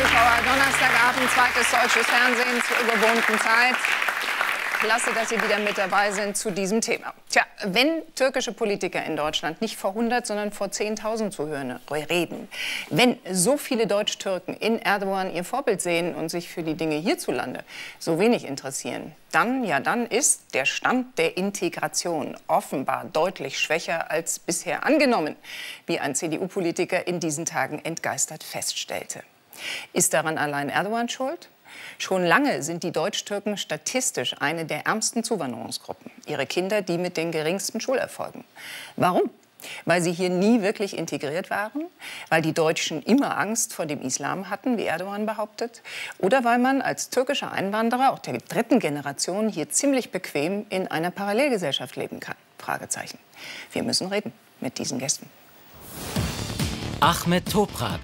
Zuschauer. Donnerstagabend, zweites deutsches Fernsehen zur überwohnten Zeit. Klasse, dass Sie wieder mit dabei sind zu diesem Thema. Tja, wenn türkische Politiker in Deutschland nicht vor 100, sondern vor 10.000 zuhören, reden, wenn so viele Deutsch-Türken in Erdogan ihr Vorbild sehen und sich für die Dinge hierzulande so wenig interessieren, dann, ja, dann ist der Stand der Integration offenbar deutlich schwächer als bisher angenommen, wie ein CDU-Politiker in diesen Tagen entgeistert feststellte. Ist daran allein Erdogan schuld? Schon lange sind die Deutsch-Türken statistisch eine der ärmsten Zuwanderungsgruppen. Ihre Kinder die mit den geringsten Schulerfolgen. Warum? Weil sie hier nie wirklich integriert waren? Weil die Deutschen immer Angst vor dem Islam hatten, wie Erdogan behauptet? Oder weil man als türkischer Einwanderer, auch der dritten Generation, hier ziemlich bequem in einer Parallelgesellschaft leben kann? Fragezeichen. Wir müssen reden mit diesen Gästen. Ahmed Toprak,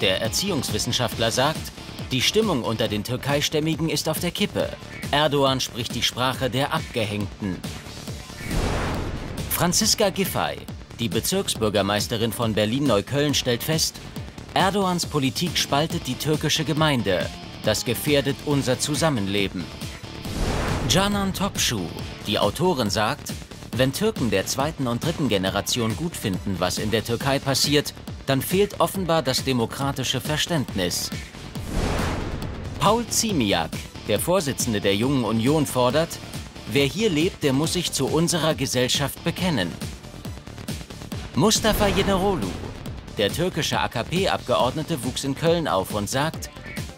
der Erziehungswissenschaftler, sagt, die Stimmung unter den Türkeistämmigen ist auf der Kippe. Erdogan spricht die Sprache der Abgehängten. Franziska Giffey, die Bezirksbürgermeisterin von Berlin-Neukölln, stellt fest, Erdogans Politik spaltet die türkische Gemeinde. Das gefährdet unser Zusammenleben. Canan Topschuh, die Autorin, sagt, wenn Türken der zweiten und dritten Generation gut finden, was in der Türkei passiert, dann fehlt offenbar das demokratische Verständnis. Paul Ziemiak, der Vorsitzende der Jungen Union, fordert, wer hier lebt, der muss sich zu unserer Gesellschaft bekennen. Mustafa Yenerolu, der türkische AKP-Abgeordnete, wuchs in Köln auf und sagt,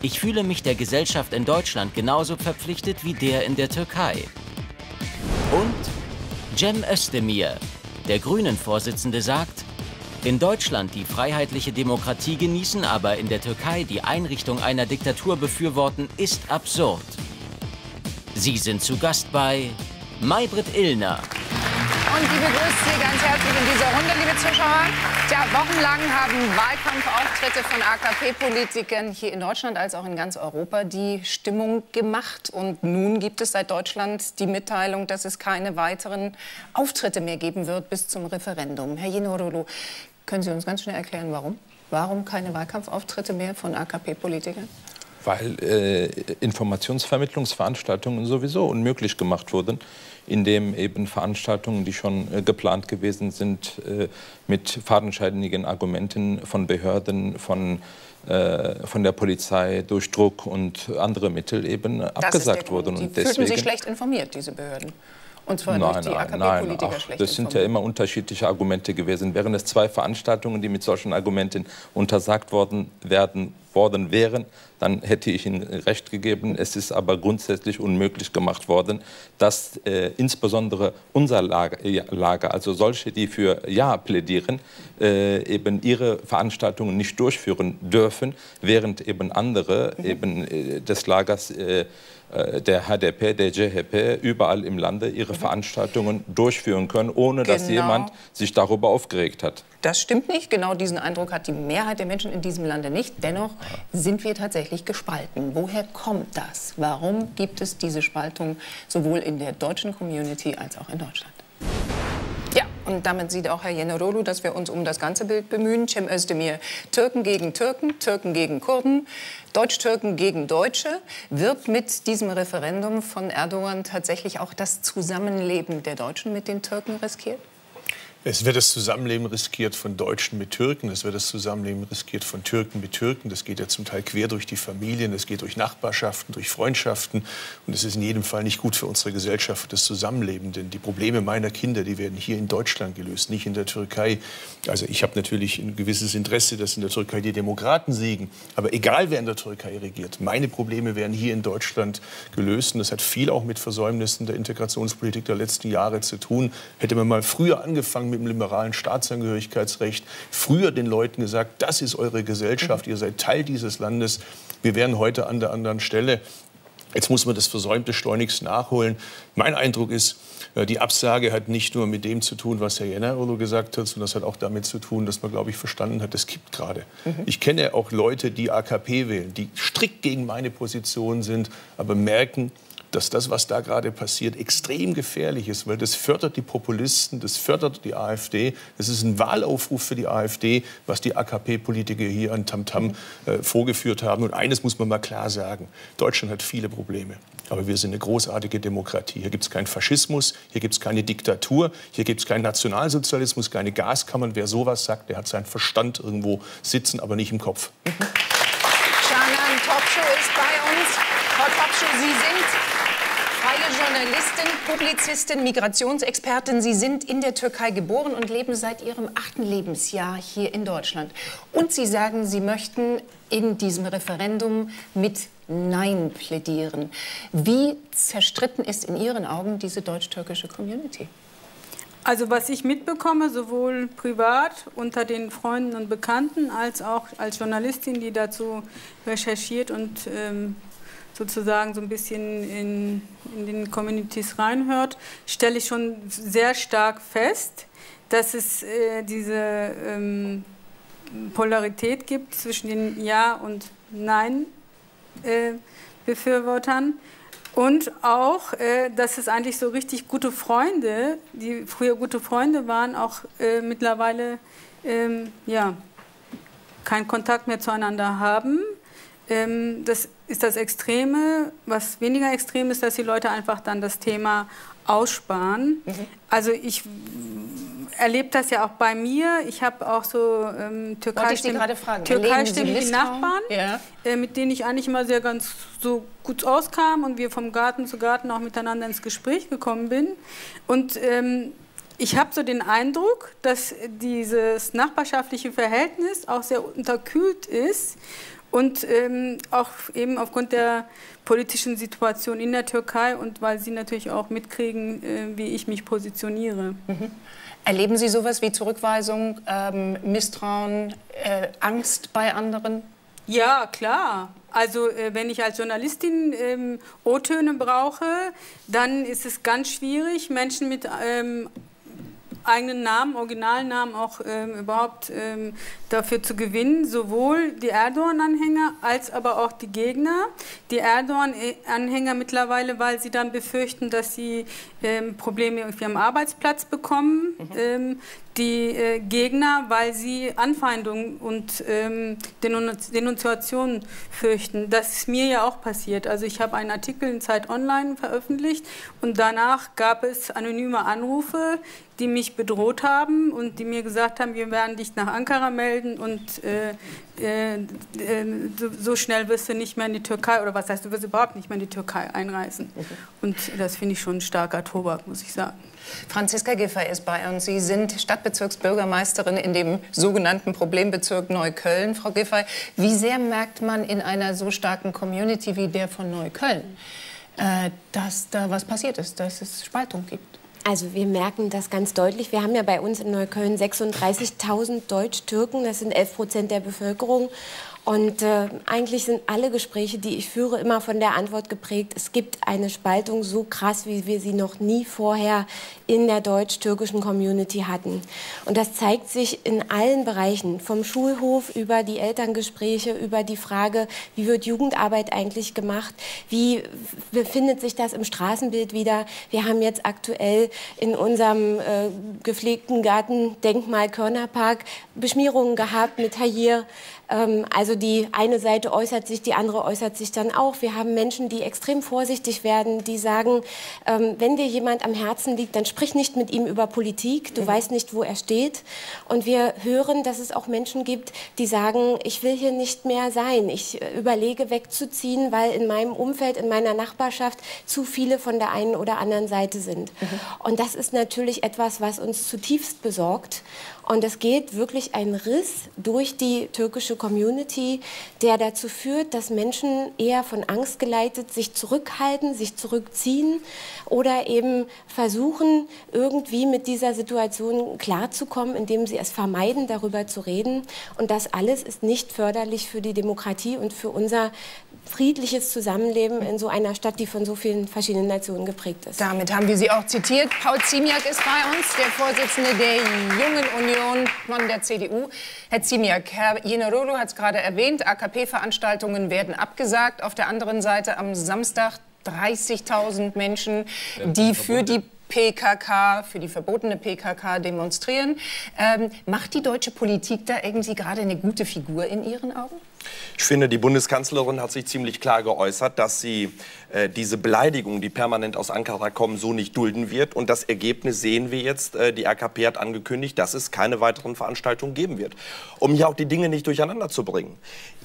ich fühle mich der Gesellschaft in Deutschland genauso verpflichtet wie der in der Türkei. Und Cem Özdemir, der Grünen-Vorsitzende, sagt, in Deutschland die freiheitliche Demokratie genießen, aber in der Türkei die Einrichtung einer Diktatur befürworten, ist absurd. Sie sind zu Gast bei Maybrit Illner. Und die begrüßt Sie ganz herzlich in dieser Runde, liebe Zuschauer. Tja, wochenlang haben Wahlkampfauftritte von AKP-Politikern hier in Deutschland als auch in ganz Europa die Stimmung gemacht. Und nun gibt es seit Deutschland die Mitteilung, dass es keine weiteren Auftritte mehr geben wird bis zum Referendum. Herr Jenorolo, können Sie uns ganz schnell erklären, warum? Warum keine Wahlkampfauftritte mehr von AKP-Politikern? Weil äh, Informationsvermittlungsveranstaltungen sowieso unmöglich gemacht wurden, indem eben Veranstaltungen, die schon äh, geplant gewesen sind, äh, mit fadenscheinigen Argumenten von Behörden, von äh, von der Polizei durch Druck und andere Mittel eben das abgesagt wurden. Und deswegen, fühlten sich schlecht informiert, diese Behörden. Und zwar nein, durch die AKP-Politiker schlecht Das sind ja immer unterschiedliche Argumente gewesen. Wären es zwei Veranstaltungen, die mit solchen Argumenten untersagt worden, werden, worden wären, dann hätte ich Ihnen recht gegeben. Es ist aber grundsätzlich unmöglich gemacht worden, dass äh, insbesondere unser Lager, äh, Lager, also solche, die für Ja plädieren, äh, eben ihre Veranstaltungen nicht durchführen dürfen, während eben andere mhm. eben äh, des Lagers äh, der HDP, der JHP überall im Lande ihre. Veranstaltungen durchführen können, ohne genau. dass jemand sich darüber aufgeregt hat. Das stimmt nicht. Genau diesen Eindruck hat die Mehrheit der Menschen in diesem Lande nicht. Dennoch sind wir tatsächlich gespalten. Woher kommt das? Warum gibt es diese Spaltung sowohl in der deutschen Community als auch in Deutschland? Und damit sieht auch Herr Yenerolu, dass wir uns um das ganze Bild bemühen. Cem Özdemir, Türken gegen Türken, Türken gegen Kurden, Deutsch-Türken gegen Deutsche. Wird mit diesem Referendum von Erdogan tatsächlich auch das Zusammenleben der Deutschen mit den Türken riskiert? Es wird das Zusammenleben riskiert von Deutschen mit Türken, es wird das Zusammenleben riskiert von Türken mit Türken. Das geht ja zum Teil quer durch die Familien, es geht durch Nachbarschaften, durch Freundschaften. Und es ist in jedem Fall nicht gut für unsere Gesellschaft, das Zusammenleben. Denn die Probleme meiner Kinder, die werden hier in Deutschland gelöst, nicht in der Türkei. Also ich habe natürlich ein gewisses Interesse, dass in der Türkei die Demokraten siegen. Aber egal, wer in der Türkei regiert, meine Probleme werden hier in Deutschland gelöst. Und das hat viel auch mit Versäumnissen der Integrationspolitik der letzten Jahre zu tun. Hätte man mal früher angefangen, mit dem liberalen Staatsangehörigkeitsrecht früher den Leuten gesagt, das ist eure Gesellschaft, ihr seid Teil dieses Landes. Wir wären heute an der anderen Stelle. Jetzt muss man das Versäumte schleunigst nachholen. Mein Eindruck ist, äh, die Absage hat nicht nur mit dem zu tun, was Herr Jennerolo gesagt hat, sondern das hat auch damit zu tun, dass man, glaube ich, verstanden hat, es gibt gerade. Mhm. Ich kenne auch Leute, die AKP wählen, die strikt gegen meine Position sind, aber merken, dass das, was da gerade passiert, extrem gefährlich ist, weil das fördert die Populisten, das fördert die AfD. Das ist ein Wahlaufruf für die AfD, was die AKP-Politiker hier an Tamtam äh, vorgeführt haben. Und eines muss man mal klar sagen, Deutschland hat viele Probleme. Aber wir sind eine großartige Demokratie. Hier gibt es keinen Faschismus, hier gibt es keine Diktatur, hier gibt es keinen Nationalsozialismus, keine Gaskammern. Wer sowas sagt, der hat seinen Verstand irgendwo sitzen, aber nicht im Kopf. Mhm. Canan Topschuh ist bei uns. Frau Topschuh, Sie sind freie Journalistin, Publizistin, Migrationsexpertin. Sie sind in der Türkei geboren und leben seit Ihrem achten Lebensjahr hier in Deutschland. Und Sie sagen, Sie möchten in diesem Referendum mit Nein plädieren. Wie zerstritten ist in Ihren Augen diese deutsch-türkische Community? Also was ich mitbekomme, sowohl privat unter den Freunden und Bekannten, als auch als Journalistin, die dazu recherchiert und ähm, sozusagen so ein bisschen in, in den Communities reinhört, stelle ich schon sehr stark fest, dass es äh, diese ähm, Polarität gibt zwischen den Ja- und Nein-Befürwortern. Äh, und auch, äh, dass es eigentlich so richtig gute Freunde, die früher gute Freunde waren, auch äh, mittlerweile ähm, ja, keinen Kontakt mehr zueinander haben. Ähm, das ist das Extreme. Was weniger extrem ist, dass die Leute einfach dann das Thema aussparen. Mhm. Also ich erlebe das ja auch bei mir. Ich habe auch so ähm, türkeistimmige Türkei Nachbarn, ja. äh, mit denen ich eigentlich immer sehr ganz so gut auskam und wir vom Garten zu Garten auch miteinander ins Gespräch gekommen bin. Und ähm, ich habe so den Eindruck, dass dieses nachbarschaftliche Verhältnis auch sehr unterkühlt ist und ähm, auch eben aufgrund der politischen Situation in der Türkei und weil sie natürlich auch mitkriegen, äh, wie ich mich positioniere. Mhm. Erleben Sie sowas wie Zurückweisung, ähm, Misstrauen, äh, Angst bei anderen? Ja, klar. Also äh, wenn ich als Journalistin ähm, O-Töne brauche, dann ist es ganz schwierig, Menschen mit ähm, eigenen Namen, Originalnamen auch ähm, überhaupt ähm, dafür zu gewinnen, sowohl die Erdogan-Anhänger als aber auch die Gegner. Die Erdogan-Anhänger mittlerweile, weil sie dann befürchten, dass sie ähm, Probleme irgendwie am Arbeitsplatz bekommen. Mhm. Die äh, Gegner, weil sie Anfeindungen und ähm, Denunziationen fürchten. Das ist mir ja auch passiert. Also ich habe einen Artikel in Zeit Online veröffentlicht und danach gab es anonyme Anrufe, die mich bedroht haben und die mir gesagt haben, wir werden dich nach Ankara melden und äh, äh, äh so schnell wirst du nicht mehr in die Türkei, oder was heißt, du wirst überhaupt nicht mehr in die Türkei einreisen. Okay. Und das finde ich schon ein starker Tobak, muss ich sagen. Franziska Giffer ist bei uns. Sie sind Stadtbezirksbürgermeisterin in dem sogenannten Problembezirk Neukölln. Frau Giffey, wie sehr merkt man in einer so starken Community wie der von Neukölln, äh, dass da was passiert ist, dass es Spaltung gibt? Also wir merken das ganz deutlich. Wir haben ja bei uns in Neukölln 36.000 Deutsch-Türken, das sind 11 Prozent der Bevölkerung. Und äh, eigentlich sind alle Gespräche, die ich führe, immer von der Antwort geprägt, es gibt eine Spaltung so krass, wie wir sie noch nie vorher in der deutsch-türkischen Community hatten. Und das zeigt sich in allen Bereichen, vom Schulhof über die Elterngespräche, über die Frage, wie wird Jugendarbeit eigentlich gemacht, wie befindet sich das im Straßenbild wieder. Wir haben jetzt aktuell in unserem äh, gepflegten Garten Denkmal Körnerpark Beschmierungen gehabt mit Hayir. Ähm, also die eine Seite äußert sich, die andere äußert sich dann auch. Wir haben Menschen, die extrem vorsichtig werden, die sagen, ähm, wenn dir jemand am Herzen liegt, dann sprich nicht mit ihm über Politik. Du mhm. weißt nicht, wo er steht. Und wir hören, dass es auch Menschen gibt, die sagen, ich will hier nicht mehr sein. Ich äh, überlege wegzuziehen, weil in meinem Umfeld, in meiner Nachbarschaft zu viele von der einen oder anderen Seite sind. Mhm. Und das ist natürlich etwas, was uns zutiefst besorgt. Und es geht wirklich ein Riss durch die türkische Community, der dazu führt, dass Menschen eher von Angst geleitet sich zurückhalten, sich zurückziehen oder eben versuchen, irgendwie mit dieser Situation klarzukommen, indem sie es vermeiden, darüber zu reden. Und das alles ist nicht förderlich für die Demokratie und für unser friedliches Zusammenleben in so einer Stadt, die von so vielen verschiedenen Nationen geprägt ist. Damit haben wir Sie auch zitiert. Paul Ziemiak ist bei uns, der Vorsitzende der Jungen Union von der CDU. Herr Ziemiak, Herr Jenerolo hat es gerade erwähnt, AKP-Veranstaltungen werden abgesagt. Auf der anderen Seite am Samstag 30.000 Menschen, die für die PKK, für die verbotene PKK demonstrieren. Ähm, macht die deutsche Politik da irgendwie gerade eine gute Figur in Ihren Augen? Ich finde, die Bundeskanzlerin hat sich ziemlich klar geäußert, dass sie äh, diese Beleidigungen, die permanent aus Ankara kommen, so nicht dulden wird. Und das Ergebnis sehen wir jetzt. Äh, die AKP hat angekündigt, dass es keine weiteren Veranstaltungen geben wird. Um hier auch die Dinge nicht durcheinander zu bringen.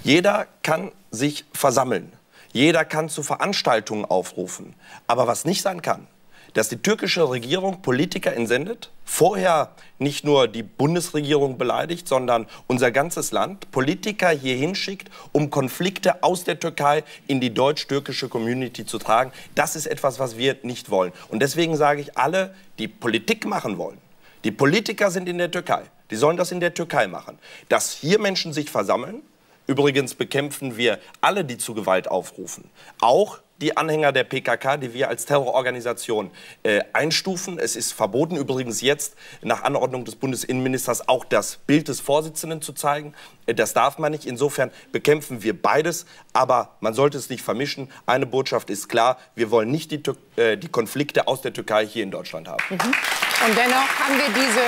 Jeder kann sich versammeln. Jeder kann zu Veranstaltungen aufrufen. Aber was nicht sein kann, dass die türkische Regierung Politiker entsendet, vorher nicht nur die Bundesregierung beleidigt, sondern unser ganzes Land, Politiker hier hinschickt, um Konflikte aus der Türkei in die deutsch-türkische Community zu tragen. Das ist etwas, was wir nicht wollen. Und deswegen sage ich, alle, die Politik machen wollen, die Politiker sind in der Türkei, die sollen das in der Türkei machen. Dass hier Menschen sich versammeln, Übrigens bekämpfen wir alle, die zu Gewalt aufrufen. Auch die Anhänger der PKK, die wir als Terrororganisation äh, einstufen. Es ist verboten, übrigens jetzt nach Anordnung des Bundesinnenministers auch das Bild des Vorsitzenden zu zeigen. Äh, das darf man nicht. Insofern bekämpfen wir beides, aber man sollte es nicht vermischen. Eine Botschaft ist klar, wir wollen nicht die, äh, die Konflikte aus der Türkei hier in Deutschland haben. Mhm. Und dennoch haben wir diese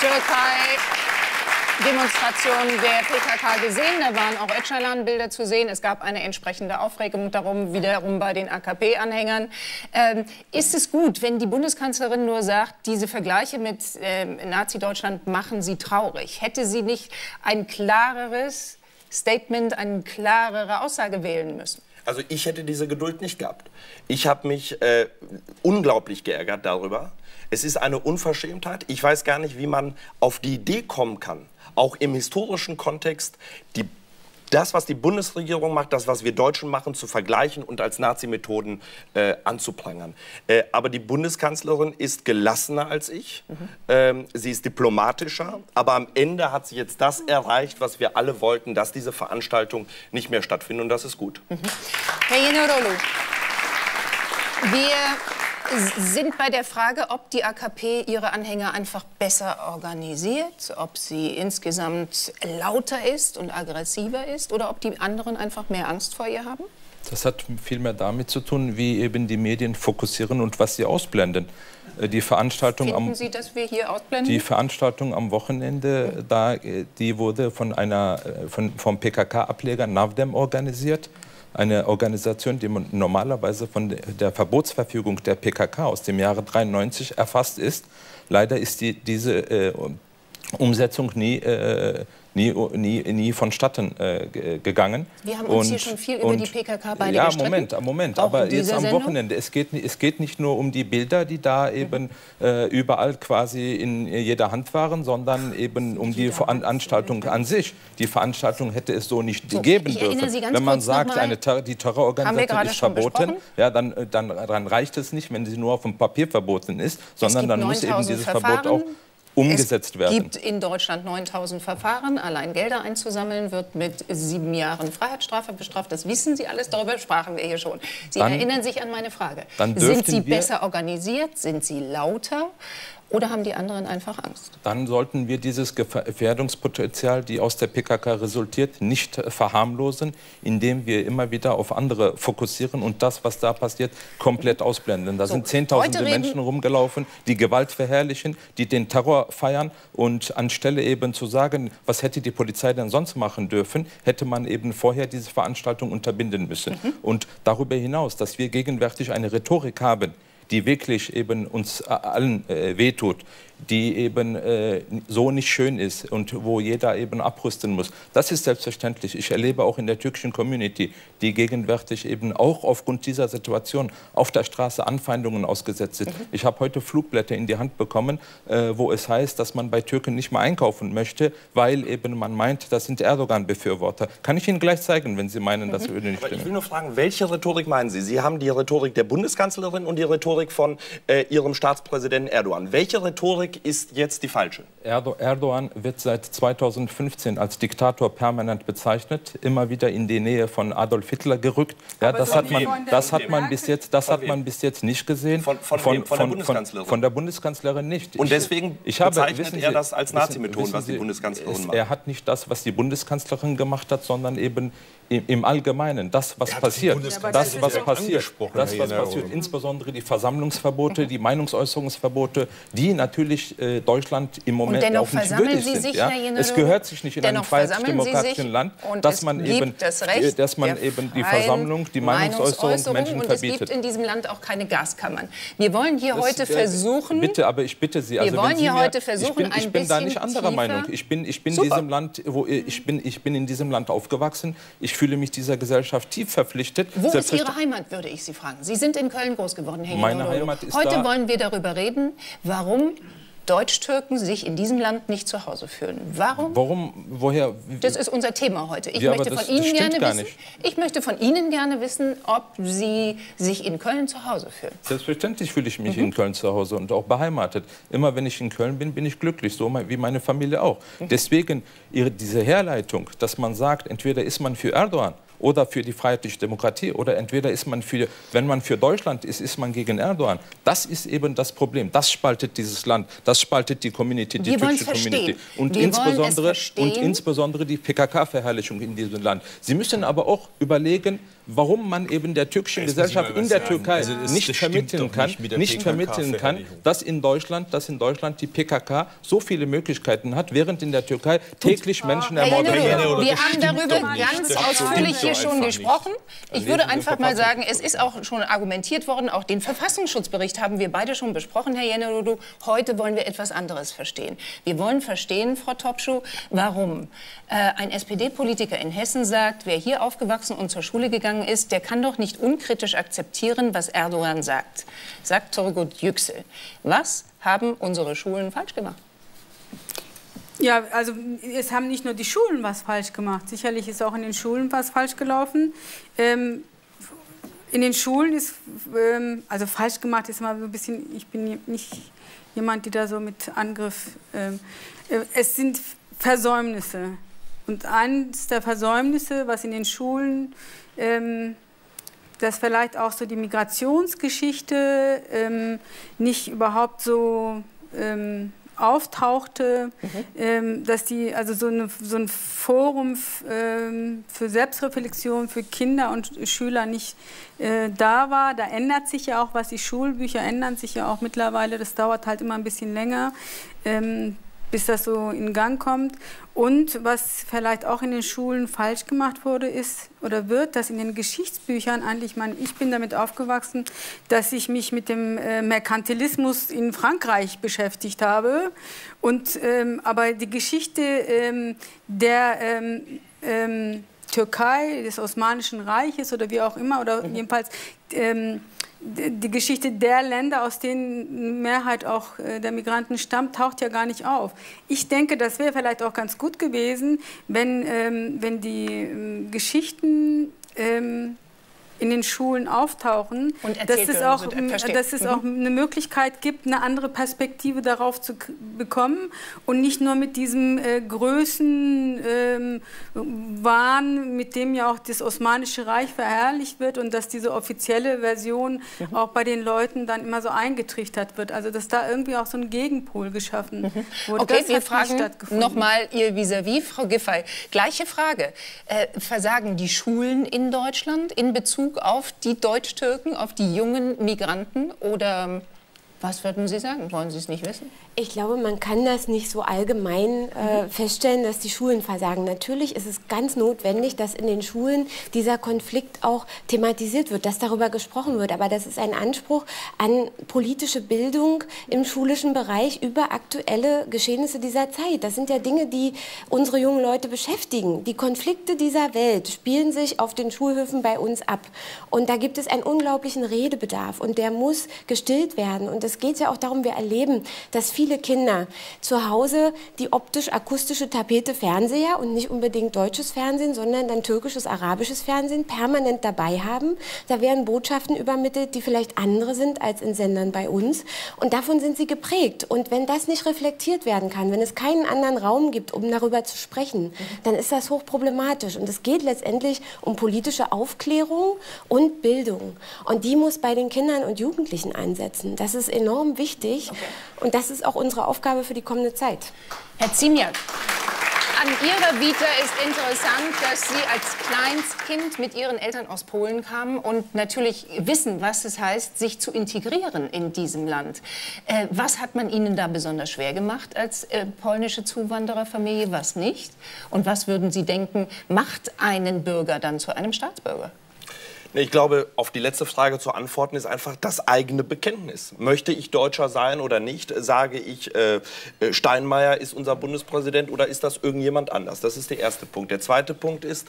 Türkei Demonstration der PKK gesehen. Da waren auch Öcalan-Bilder zu sehen. Es gab eine entsprechende Aufregung darum, wiederum bei den AKP-Anhängern. Ähm, ist es gut, wenn die Bundeskanzlerin nur sagt, diese Vergleiche mit ähm, Nazi-Deutschland machen sie traurig? Hätte sie nicht ein klareres Statement, eine klarere Aussage wählen müssen? Also ich hätte diese Geduld nicht gehabt. Ich habe mich äh, unglaublich geärgert darüber. Es ist eine Unverschämtheit. Ich weiß gar nicht, wie man auf die Idee kommen kann, auch im historischen Kontext die das, was die Bundesregierung macht, das, was wir Deutschen machen, zu vergleichen und als Nazi-Methoden äh, anzuprangern. Äh, aber die Bundeskanzlerin ist gelassener als ich. Mhm. Ähm, sie ist diplomatischer. Aber am Ende hat sie jetzt das erreicht, was wir alle wollten, dass diese Veranstaltung nicht mehr stattfindet. Und das ist gut. Mhm. Herr Jenerolu, wir sind bei der Frage, ob die AKP ihre Anhänger einfach besser organisiert, ob sie insgesamt lauter ist und aggressiver ist oder ob die anderen einfach mehr Angst vor ihr haben? Das hat viel mehr damit zu tun, wie eben die Medien fokussieren und was sie ausblenden. Äh, die Veranstaltung Finden am, Sie, dass wir hier ausblenden? Die Veranstaltung am Wochenende, da, äh, die wurde von einer, äh, von, vom PKK-Ableger Navdem organisiert eine Organisation, die normalerweise von der Verbotsverfügung der PKK aus dem Jahre 93 erfasst ist. Leider ist die, diese äh, Umsetzung nie, äh, nie, nie, nie vonstatten äh, gegangen. Wir haben uns und, hier schon viel über die PKK beide Ja, gestritten. Moment, Moment. aber jetzt am Sendung? Wochenende. Es geht, es geht nicht nur um die Bilder, die da eben äh, überall quasi in jeder Hand waren, sondern eben um die Veranstaltung an sich. Die Veranstaltung hätte es so nicht so, geben dürfen. Wenn man sagt, eine, die Terrororganisation ist verboten, ja, dann, dann, dann reicht es nicht, wenn sie nur auf dem Papier verboten ist, sondern dann muss eben dieses Verfahren. Verbot auch umgesetzt es werden. Es gibt in Deutschland 9000 Verfahren. Allein Gelder einzusammeln wird mit sieben Jahren Freiheitsstrafe bestraft. Das wissen Sie alles, darüber sprachen wir hier schon. Sie dann, erinnern sich an meine Frage. Sind Sie besser organisiert? Sind Sie lauter? Oder haben die anderen einfach Angst? Dann sollten wir dieses Gefährdungspotenzial, die aus der PKK resultiert, nicht verharmlosen, indem wir immer wieder auf andere fokussieren und das, was da passiert, komplett ausblenden. Da so, sind Zehntausende Menschen rumgelaufen, die Gewalt verherrlichen, die den Terror feiern. Und anstelle eben zu sagen, was hätte die Polizei denn sonst machen dürfen, hätte man eben vorher diese Veranstaltung unterbinden müssen. Mhm. Und darüber hinaus, dass wir gegenwärtig eine Rhetorik haben, die wirklich eben uns allen äh, wehtut die eben äh, so nicht schön ist und wo jeder eben abrüsten muss. Das ist selbstverständlich. Ich erlebe auch in der türkischen Community, die gegenwärtig eben auch aufgrund dieser Situation auf der Straße Anfeindungen ausgesetzt sind. Mhm. Ich habe heute Flugblätter in die Hand bekommen, äh, wo es heißt, dass man bei Türken nicht mehr einkaufen möchte, weil eben man meint, das sind Erdogan-Befürworter. Kann ich Ihnen gleich zeigen, wenn Sie meinen, mhm. das würde nicht stimmen. Ich will nur fragen, welche Rhetorik meinen Sie? Sie haben die Rhetorik der Bundeskanzlerin und die Rhetorik von äh, Ihrem Staatspräsidenten Erdogan. Welche Rhetorik Rhetorik ist jetzt die falsche? Erdogan wird seit 2015 als Diktator permanent bezeichnet, immer wieder in die Nähe von Adolf Hitler gerückt. Ja, das hat man, das hat man bis jetzt, das hat man bis jetzt nicht gesehen. Von, von, von, von der Bundeskanzlerin. Von, der Bundeskanzlerin nicht. Und deswegen ich, ich habe, bezeichnet Sie, er das als Nazi-Methoden, was die Bundeskanzlerin macht. Er hat nicht das, was die Bundeskanzlerin gemacht hat, sondern eben im, im Allgemeinen das, was passiert. Das, was passiert. Das, was passiert. Insbesondere die Versammlungsverbote, die Meinungsäußerungsverbote, die natürlich äh, Deutschland im Moment auch nicht würdig sind. Sich, ja? Es gehört sich nicht in einem freiheitlich-demokratischen Land, dass man, eben, das Recht dass man eben die Versammlung, die Meinungsäußerung, Meinungsäußerung Menschen und verbietet. es gibt in diesem Land auch keine Gaskammern. Wir wollen hier das heute versuchen... Bitte, aber ich bitte Sie... Also wir wollen hier mir, heute versuchen, ich bin, ich bin da nicht anderer Meinung. Ich bin, ich bin, diesem Land, wo, ich, bin, ich bin in diesem Land aufgewachsen. Ich fühle mich dieser Gesellschaft tief verpflichtet. Wo ist Ihre Heimat, würde ich Sie fragen? Sie sind in Köln groß geworden, Herr Meine Heimat ist Heute da. wollen wir darüber reden, warum Deutsch-Türken sich in diesem Land nicht zu Hause fühlen. Warum? Warum? Woher? Das ist unser Thema heute. Ich Ja, möchte aber von das- Ihnen das gerne wissen. Ich möchte von Ihnen gerne wissen, ob Sie sich in Köln zu Hause fühlen. Selbstverständlich fühle ich mich Mhm. in Köln zu Hause und auch beheimatet. Immer wenn ich in Köln bin, bin ich glücklich, so wie meine Familie auch. Mhm. Deswegen ihre, diese Herleitung, dass man sagt, entweder ist man für Erdogan oder für die freiheitliche Demokratie oder entweder ist man für, wenn man für Deutschland ist, ist man gegen Erdogan. Das ist eben das Problem. Das spaltet dieses Land, das spaltet die Community, die Wir türkische. Community und Wir insbesondere und insbesondere die PKK-Verherrlichung in diesem Land. Sie müssen aber auch überlegen, warum man eben der türkischen Jetzt Gesellschaft in der sagen. Türkei Also das- nicht das vermitteln kann, nicht nicht vermitteln kann, dass in Deutschland, dass in Deutschland die PKK so viele Möglichkeiten hat, während in der Türkei täglich Menschen ermordet werden. Wir das haben darüber ganz Das ausführlich hier schon gesprochen. Ich würde einfach mal sagen, es ist auch schon argumentiert worden, auch den Verfassungsschutzbericht haben wir beide schon besprochen, Herr Jennerodu. Heute wollen wir etwas anderes verstehen. Wir wollen verstehen, Frau Topschuh, warum äh, ein SPD-Politiker in Hessen sagt, wer hier aufgewachsen und zur Schule gegangen ist, der kann doch nicht unkritisch akzeptieren, was Erdogan sagt. Sagt Turgut Yüksel. Was haben unsere Schulen falsch gemacht? Ja, also es haben nicht nur die Schulen was falsch gemacht. Sicherlich ist auch in den Schulen was falsch gelaufen. Ähm, in den Schulen ist, ähm, also falsch gemacht ist immer so ein bisschen, ich bin nicht jemand, die da so mit Angriff, ähm, äh, es sind Versäumnisse. Und eines der Versäumnisse, was in den Schulen, dass vielleicht auch so die Migrationsgeschichte ähm, nicht überhaupt so ähm, auftauchte, ähm, dass die also so, eine, so ein Forum ähm, für Selbstreflexion für Kinder und Schüler nicht äh, da war. Da ändert sich ja auch was. Die Schulbücher ändern sich ja auch mittlerweile. Das dauert halt immer ein bisschen länger. Bis das so in Gang kommt. Und was vielleicht auch in den Schulen falsch gemacht wurde, ist oder wird, dass in den Geschichtsbüchern eigentlich, man, ich bin damit aufgewachsen, dass ich mich mit dem äh, Merkantilismus in Frankreich beschäftigt habe. Und, ähm, aber die Geschichte ähm, der ähm, ähm, Türkei, des Osmanischen Reiches oder wie auch immer, oder jedenfalls ähm, die Geschichte der Länder, aus denen Mehrheit auch äh, der Migranten stammt, taucht ja gar nicht auf. Ich denke, das wäre vielleicht auch ganz gut gewesen, wenn, ähm, wenn die ähm, Geschichten ähm, in den Schulen auftauchen, Und dass es, auch, dass es auch eine Möglichkeit gibt, eine andere Perspektive darauf zu bekommen und nicht nur mit diesem äh, Größen ähm, Wahn, mit dem ja auch das Osmanische Reich verherrlicht wird und dass diese offizielle Version Mhm. auch bei den Leuten dann immer so eingetrichtert wird. Also dass da irgendwie auch so ein Gegenpol geschaffen wurde. Mhm. Okay, das wir fragen nochmal Ihr Vis-à-vis, Frau Giffey. Gleiche Frage. Äh, versagen die Schulen in Deutschland in Bezug auf die Deutsch-Türken, auf die jungen Migranten? Oder was würden Sie sagen? Wollen Sie es nicht wissen? Ich glaube, man kann das nicht so allgemein äh, feststellen, dass die Schulen versagen. Natürlich ist es ganz notwendig, dass in den Schulen dieser Konflikt auch thematisiert wird, dass darüber gesprochen wird. Aber das ist ein Anspruch an politische Bildung im schulischen Bereich über aktuelle Geschehnisse dieser Zeit. Das sind ja Dinge, die unsere jungen Leute beschäftigen. Die Konflikte dieser Welt spielen sich auf den Schulhöfen bei uns ab. Und da gibt es einen unglaublichen Redebedarf und der muss gestillt werden. Und es geht ja auch darum, wir erleben, dass viele viele Kinder zu Hause die optisch-akustische Tapete Fernseher und nicht unbedingt deutsches Fernsehen, sondern dann türkisches, arabisches Fernsehen permanent dabei haben. Da werden Botschaften übermittelt, die vielleicht andere sind als in Sendern bei uns. Und davon sind sie geprägt. Und wenn das nicht reflektiert werden kann, wenn es keinen anderen Raum gibt, um darüber zu sprechen, dann ist das hochproblematisch. Und es geht letztendlich um politische Aufklärung und Bildung. Und die muss bei den Kindern und Jugendlichen einsetzen. Das ist enorm wichtig. Okay. Und das ist auch unsere Aufgabe für die kommende Zeit. Herr Ziemiak, an Ihrer Vita ist interessant, dass Sie als Kleinstkind mit Ihren Eltern aus Polen kamen und natürlich wissen, was es heißt, sich zu integrieren in diesem Land. Äh, was hat man Ihnen da besonders schwer gemacht als äh, polnische Zuwandererfamilie, was nicht? Und was würden Sie denken, macht einen Bürger dann zu einem Staatsbürger? Ich glaube, auf die letzte Frage zu antworten ist einfach das eigene Bekenntnis. Möchte ich Deutscher sein oder nicht? Sage ich, äh, äh, Steinmeier ist unser Bundespräsident oder ist das irgendjemand anders? Das ist der erste Punkt. Der zweite Punkt ist,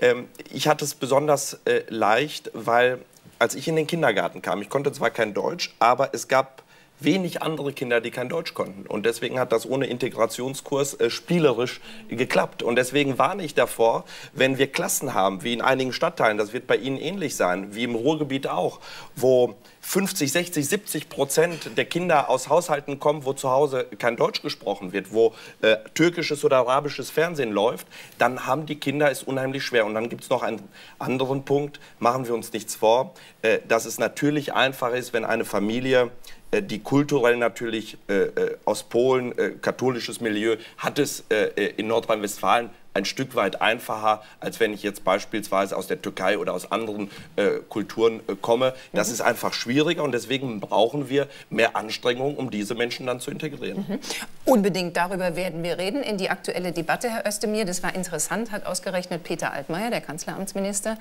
ähm, ich hatte es besonders äh, leicht, weil als ich in den Kindergarten kam, ich konnte zwar kein Deutsch, aber es gab wenig andere Kinder, die kein Deutsch konnten. Und deswegen hat das ohne Integrationskurs äh, spielerisch geklappt. Und deswegen warne ich davor, wenn wir Klassen haben, wie in einigen Stadtteilen, das wird bei Ihnen ähnlich sein, wie im Ruhrgebiet auch, wo 50, 60, 70 Prozent der Kinder aus Haushalten kommen, wo zu Hause kein Deutsch gesprochen wird, wo äh, türkisches oder arabisches Fernsehen läuft, dann haben die Kinder es unheimlich schwer. Und dann gibt es noch einen anderen Punkt, machen wir uns nichts vor, äh, dass es natürlich einfach ist, wenn eine Familie die kulturell natürlich äh, äh, aus Polen, äh, katholisches Milieu, hat es äh, äh in Nordrhein-Westfalen ein Stück weit einfacher, als wenn ich jetzt beispielsweise aus der Türkei oder aus anderen äh, Kulturen äh, komme. Das mhm. ist einfach schwieriger und deswegen brauchen wir mehr Anstrengungen, um diese Menschen dann zu integrieren. Mhm. Unbedingt darüber werden wir reden in die aktuelle Debatte, Herr Özdemir. Das war interessant, hat ausgerechnet Peter Altmaier, der Kanzleramtsminister,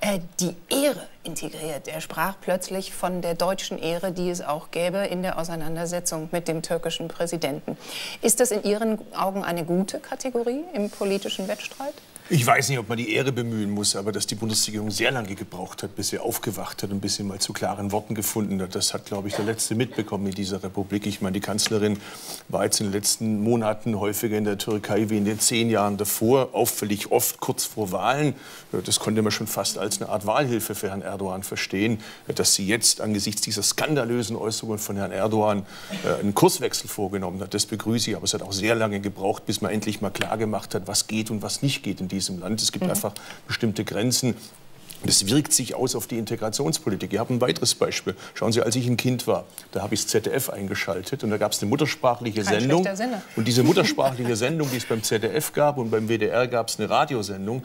äh, die Ehre integriert. Er sprach plötzlich von der deutschen Ehre, die es auch gäbe in der Auseinandersetzung mit dem türkischen Präsidenten. Ist das in Ihren Augen eine gute Kategorie im politischen Wettstreit? Ich weiß nicht, ob man die Ehre bemühen muss, aber dass die Bundesregierung sehr lange gebraucht hat, bis sie aufgewacht hat und bis sie mal zu klaren Worten gefunden hat, das hat, glaube ich, der Letzte mitbekommen in dieser Republik. Ich meine, die Kanzlerin war jetzt in den letzten Monaten häufiger in der Türkei wie in den zehn Jahren davor, auffällig oft kurz vor Wahlen. Das konnte man schon fast als eine Art Wahlhilfe für Herrn Erdogan verstehen, dass sie jetzt angesichts dieser skandalösen Äußerungen von Herrn Erdogan äh, einen Kurswechsel vorgenommen hat. Das begrüße ich, aber es hat auch sehr lange gebraucht, bis man endlich mal klargemacht hat, was geht und was nicht geht in diesem Land. Es gibt mhm. einfach bestimmte Grenzen. Das wirkt sich aus auf die Integrationspolitik. Ich habe ein weiteres Beispiel. Schauen Sie, als ich ein Kind war, da habe ich das ZDF eingeschaltet und da gab es eine muttersprachliche Kein Sendung. Und diese muttersprachliche Sendung, die es beim ZDF gab und beim WDR gab es eine Radiosendung.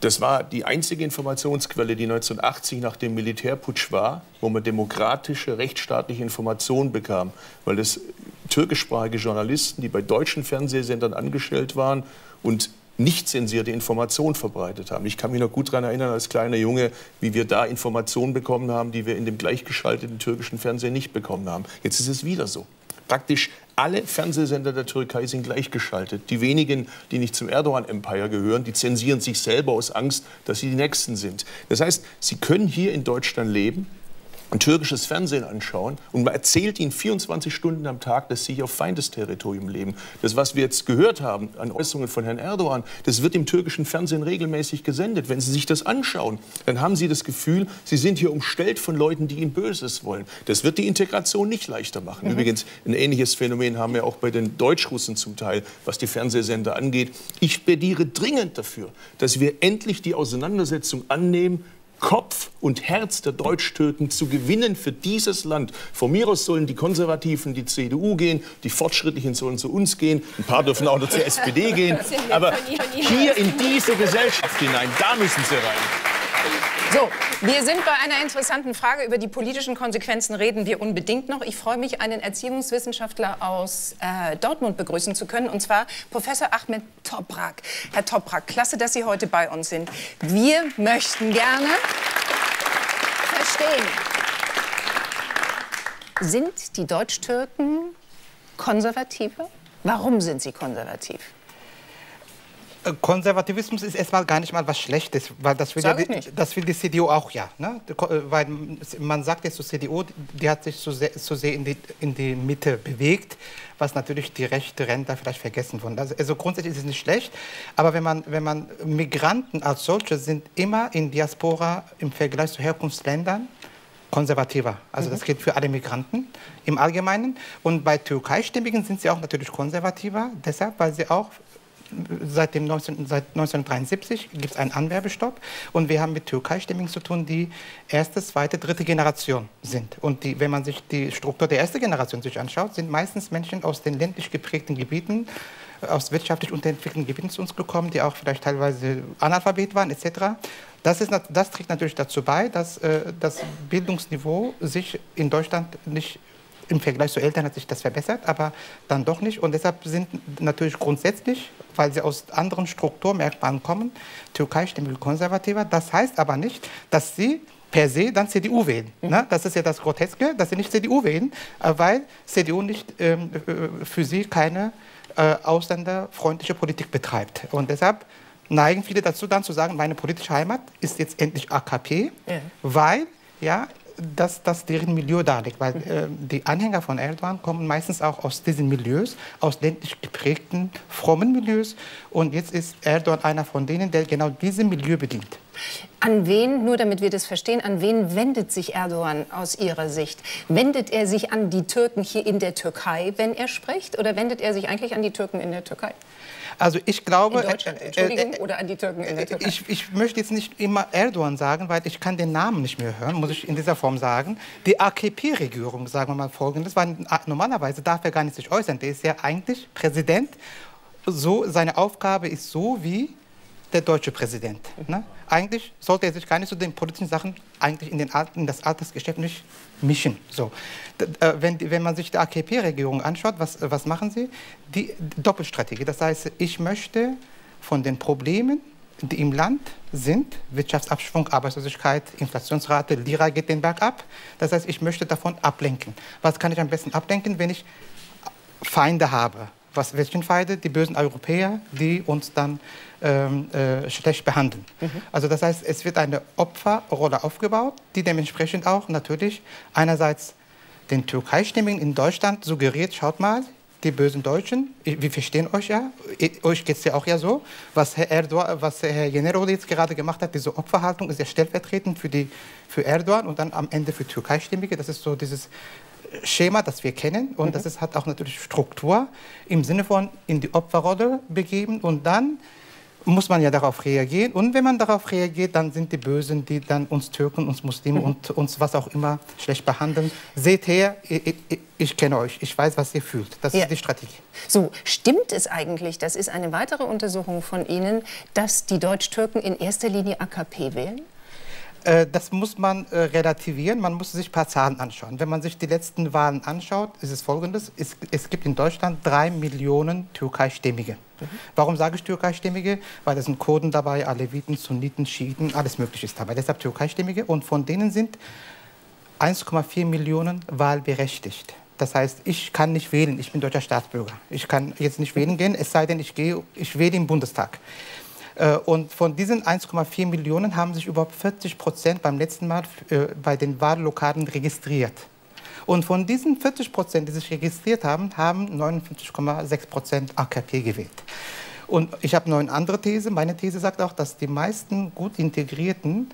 Das war die einzige Informationsquelle, die 1980 nach dem Militärputsch war, wo man demokratische, rechtsstaatliche Informationen bekam, weil es türkischsprachige Journalisten, die bei deutschen Fernsehsendern angestellt waren und nicht zensierte Informationen verbreitet haben. Ich kann mich noch gut daran erinnern, als kleiner Junge, wie wir da Informationen bekommen haben, die wir in dem gleichgeschalteten türkischen Fernsehen nicht bekommen haben. Jetzt ist es wieder so. Praktisch alle Fernsehsender der Türkei sind gleichgeschaltet. Die wenigen, die nicht zum Erdogan-Empire gehören, die zensieren sich selber aus Angst, dass sie die Nächsten sind. Das heißt, sie können hier in Deutschland leben, türkisches Fernsehen anschauen und man erzählt ihnen 24 Stunden am Tag, dass sie hier auf Feindesterritorium leben. Das, was wir jetzt gehört haben an Äußerungen von Herrn Erdogan, das wird im türkischen Fernsehen regelmäßig gesendet. Wenn Sie sich das anschauen, dann haben Sie das Gefühl, Sie sind hier umstellt von Leuten, die Ihnen Böses wollen. Das wird die Integration nicht leichter machen. Mhm. Übrigens, ein ähnliches Phänomen haben wir auch bei den Deutschrussen zum Teil, was die Fernsehsender angeht. Ich plädiere dringend dafür, dass wir endlich die Auseinandersetzung annehmen Kopf und Herz der Deutsch-Türken zu gewinnen für dieses Land. Von mir aus sollen die Konservativen die CDU gehen, die Fortschrittlichen sollen zu uns gehen, ein paar dürfen auch noch zur SPD gehen. Aber hier in diese Gesellschaft hinein, da müssen sie rein. So, wir sind bei einer interessanten Frage. Über die politischen Konsequenzen reden wir unbedingt noch. Ich freue mich, einen Erziehungswissenschaftler aus äh, Dortmund begrüßen zu können, und zwar Professor Ahmed Toprak. Herr Toprak, klasse, dass Sie heute bei uns sind. Wir möchten gerne verstehen, sind die Deutsch-Türken konservative? Warum sind sie konservativ? Konservativismus ist erstmal gar nicht mal was Schlechtes, weil das will, ja die, das will die CDU auch ja. Ne? Äh, weil man sagt jetzt zur CDU, die hat sich so sehr, so sehr in, die, in die Mitte bewegt, was natürlich die rechte Ränder vielleicht vergessen wurden. Also, also, grundsätzlich ist es nicht schlecht, aber wenn man, wenn man Migranten als solche sind immer in Diaspora im Vergleich zu Herkunftsländern konservativer. Also mhm. das gilt für alle Migranten im Allgemeinen. Und bei Türkei-Stimmigen sind sie auch natürlich konservativer, deshalb, weil sie auch seit, dem 19, seit 1973 gibt es einen Anwerbestopp und wir haben mit Türkei-Stimmigen zu tun, die erste, zweite, dritte Generation sind. Und die, wenn man sich die Struktur der ersten Generation sich anschaut, sind meistens Menschen aus den ländlich geprägten Gebieten, aus wirtschaftlich unterentwickelten Gebieten zu uns gekommen, die auch vielleicht teilweise Analphabet waren etc. Das, ist, das trägt natürlich dazu bei, dass äh, das Bildungsniveau sich in Deutschland nicht im Vergleich zu Eltern hat sich das verbessert, aber dann doch nicht. Und deshalb sind natürlich grundsätzlich, weil sie aus anderen Strukturmerkmalen kommen, Türkei stimmt konservativer. Das heißt aber nicht, dass sie per se dann CDU wählen. Ne? Das ist ja das Groteske, dass sie nicht CDU wählen, äh, weil CDU nicht ähm, äh, für sie keine äh, ausländerfreundliche Politik betreibt. Und deshalb neigen viele dazu, dann zu sagen, meine politische Heimat ist jetzt endlich AKP, ja. weil ja, dass das deren Milieu darlegt. Weil äh, die Anhänger von Erdogan kommen meistens auch aus diesen Milieus, aus ländlich geprägten, frommen Milieus. Und jetzt ist Erdogan einer von denen, der genau dieses Milieu bedient. An wen, nur damit wir das verstehen, an wen wendet sich Erdogan aus Ihrer Sicht? Wendet er sich an die Türken hier in der Türkei, wenn er spricht? Oder wendet er sich eigentlich an die Türken in der Türkei? Also ich glaube... In Deutschland, äh, Entschuldigung, äh, äh, oder an die Türken in der Türkei? Ich, ich, möchte jetzt nicht immer Erdogan sagen, weil ich kann den Namen nicht mehr hören, muss ich in dieser Form sagen. Die AKP-Regierung, sagen wir mal Folgendes, weil normalerweise darf er gar nicht sich äußern. Der ist ja eigentlich Präsident. So, seine Aufgabe ist so wie der deutsche Präsident. Ne? Eigentlich sollte er sich gar nicht zu den politischen Sachen eigentlich in, den, in das Alltagsgeschäft nicht mischen. So. Äh, wenn, wenn man sich die AKP-Regierung anschaut, was, was machen sie? Die Doppelstrategie. Das heißt, ich möchte von den Problemen, die im Land sind, Wirtschaftsabschwung, Arbeitslosigkeit, Inflationsrate, Lira geht den Berg ab. Das heißt, ich möchte davon ablenken. Was kann ich am besten ablenken, wenn ich Feinde habe? Was, welchen Feinde? Die bösen Europäer, die uns dann ähm, äh, schlecht behandeln. Mhm. Also das heißt, es wird eine Opferrolle aufgebaut, die dementsprechend auch natürlich einerseits den Türkei-Stimmigen in Deutschland suggeriert, schaut mal, die bösen Deutschen, wir verstehen euch ja, euch geht es ja auch ja so, was Herr, Erdogan, was Herr General jetzt gerade gemacht hat, diese Opferhaltung ist ja stellvertretend für, die, für Erdogan und dann am Ende für Türkei-Stimmige, das ist so dieses Schema, das wir kennen und mhm. das ist, hat auch natürlich Struktur im Sinne von in die Opferrolle begeben und dann muss man ja darauf reagieren. Und wenn man darauf reagiert, dann sind die Bösen, die dann uns Türken, uns Muslime mhm. und uns was auch immer schlecht behandeln. Seht her, ich, ich, ich kenne euch, ich weiß, was ihr fühlt. Das ja. ist die Strategie. So, stimmt es eigentlich, das ist eine weitere Untersuchung von Ihnen, dass die Deutsch-Türken in erster Linie AKP wählen? Äh, das muss man äh, relativieren. Man muss sich ein paar Zahlen anschauen. Wenn man sich die letzten Wahlen anschaut, ist es folgendes. Es, es gibt in Deutschland drei Millionen Türkei-Stämmige. Mhm. Warum sage ich Türkei-Stämmige? Weil da sind Kurden dabei, Aleviten, Sunniten, Schiiten, alles Mögliche ist dabei. Deshalb Türkei-Stämmige. Und von denen sind 1,4 Millionen wahlberechtigt. Das heißt, ich kann nicht wählen, ich bin deutscher Staatsbürger. Ich kann jetzt nicht wählen gehen, es sei denn, ich, gehe, ich wähle im Bundestag. Äh, und von diesen 1,4 Millionen haben sich überhaupt 40 Prozent beim letzten Mal äh, bei den Wahllokalen registriert. Und von diesen 40 Prozent, die sich registriert haben, haben 59,6 Prozent AKP gewählt. Und ich habe noch eine andere These. Meine These sagt auch, dass die meisten gut integrierten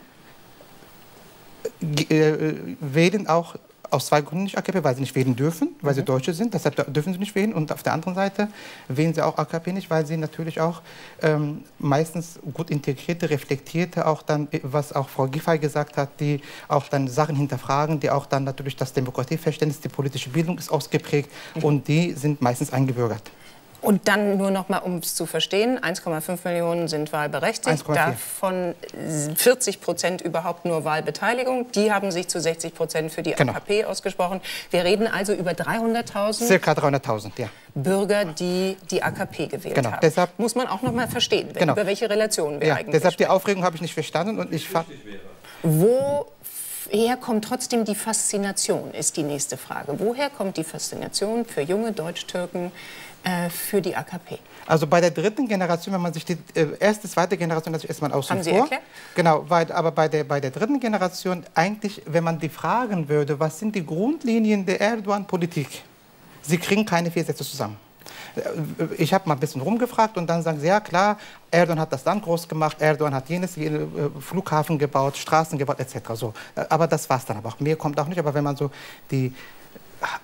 äh, wählen auch aus zwei Gründen nicht AKP, weil sie nicht wählen dürfen, weil mhm. sie Deutsche sind, deshalb dürfen sie nicht wählen. Und auf der anderen Seite wählen sie auch AKP nicht, weil sie natürlich auch ähm, meistens gut integrierte, reflektierte, auch dann, was auch Frau Giffey gesagt hat, die auch dann Sachen hinterfragen, die auch dann natürlich das Demokratieverständnis, die politische Bildung ist ausgeprägt mhm. und die sind meistens eingebürgert. Und dann nur noch mal, um es zu verstehen, 1,5 Millionen sind wahlberechtigt, davon 40 Prozent überhaupt nur Wahlbeteiligung. Die haben sich zu 60 Prozent für die genau. AKP ausgesprochen. Wir reden also über 300.000 Circa 300.000, ja. Bürger, die die AKP gewählt genau. haben. Deshalb muss man auch noch mal verstehen, genau. über welche Relationen wir ja, eigentlich Deshalb sprechen. die Aufregung habe ich nicht verstanden und ich Wo woher kommt trotzdem die Faszination, ist die nächste Frage. Woher kommt die Faszination für junge Deutsch-Türken äh, für die AKP? Also bei der dritten Generation, wenn man sich die äh, erste, zweite Generation natürlich erstmal außen Haben Sie vor. erklärt? Genau, weil, aber bei der, bei der dritten Generation eigentlich, wenn man die fragen würde, was sind die Grundlinien der Erdogan-Politik? Sie kriegen keine vier Sätze zusammen. Äh, ich habe mal ein bisschen rumgefragt und dann sagen sie, ja klar, Erdogan hat das dann groß gemacht, Erdogan hat jenes, jene, äh, Flughafen gebaut, Straßen gebaut, etc. So. Aber das war es dann aber auch. Mehr kommt auch nicht. Aber wenn man so die,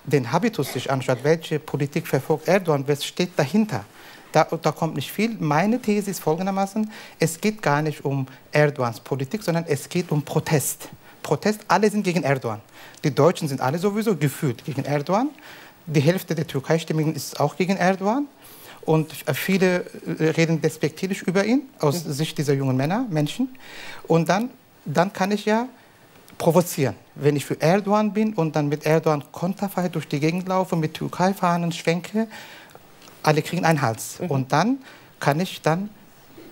den Habitus sich anschaut, welche Politik verfolgt Erdogan, was steht dahinter? Da, da kommt nicht viel. Meine These ist folgendermaßen, es geht gar nicht um Erdogans Politik, sondern es geht um Protest. Protest, alle sind gegen Erdogan. Die Deutschen sind alle sowieso gefühlt gegen Erdogan. Die Hälfte der Türkei-Stimmigen ist auch gegen Erdogan. Und viele äh, reden despektierlich über ihn, aus Sicht dieser jungen Männer, Menschen. Und dann, dann kann ich ja provozieren. Wenn ich für Erdogan bin und dann mit Erdogan konterfei durch die Gegend laufe, mit Türkei-Fahnen schwenke, alle kriegen einen Hals. Und dann kann ich dann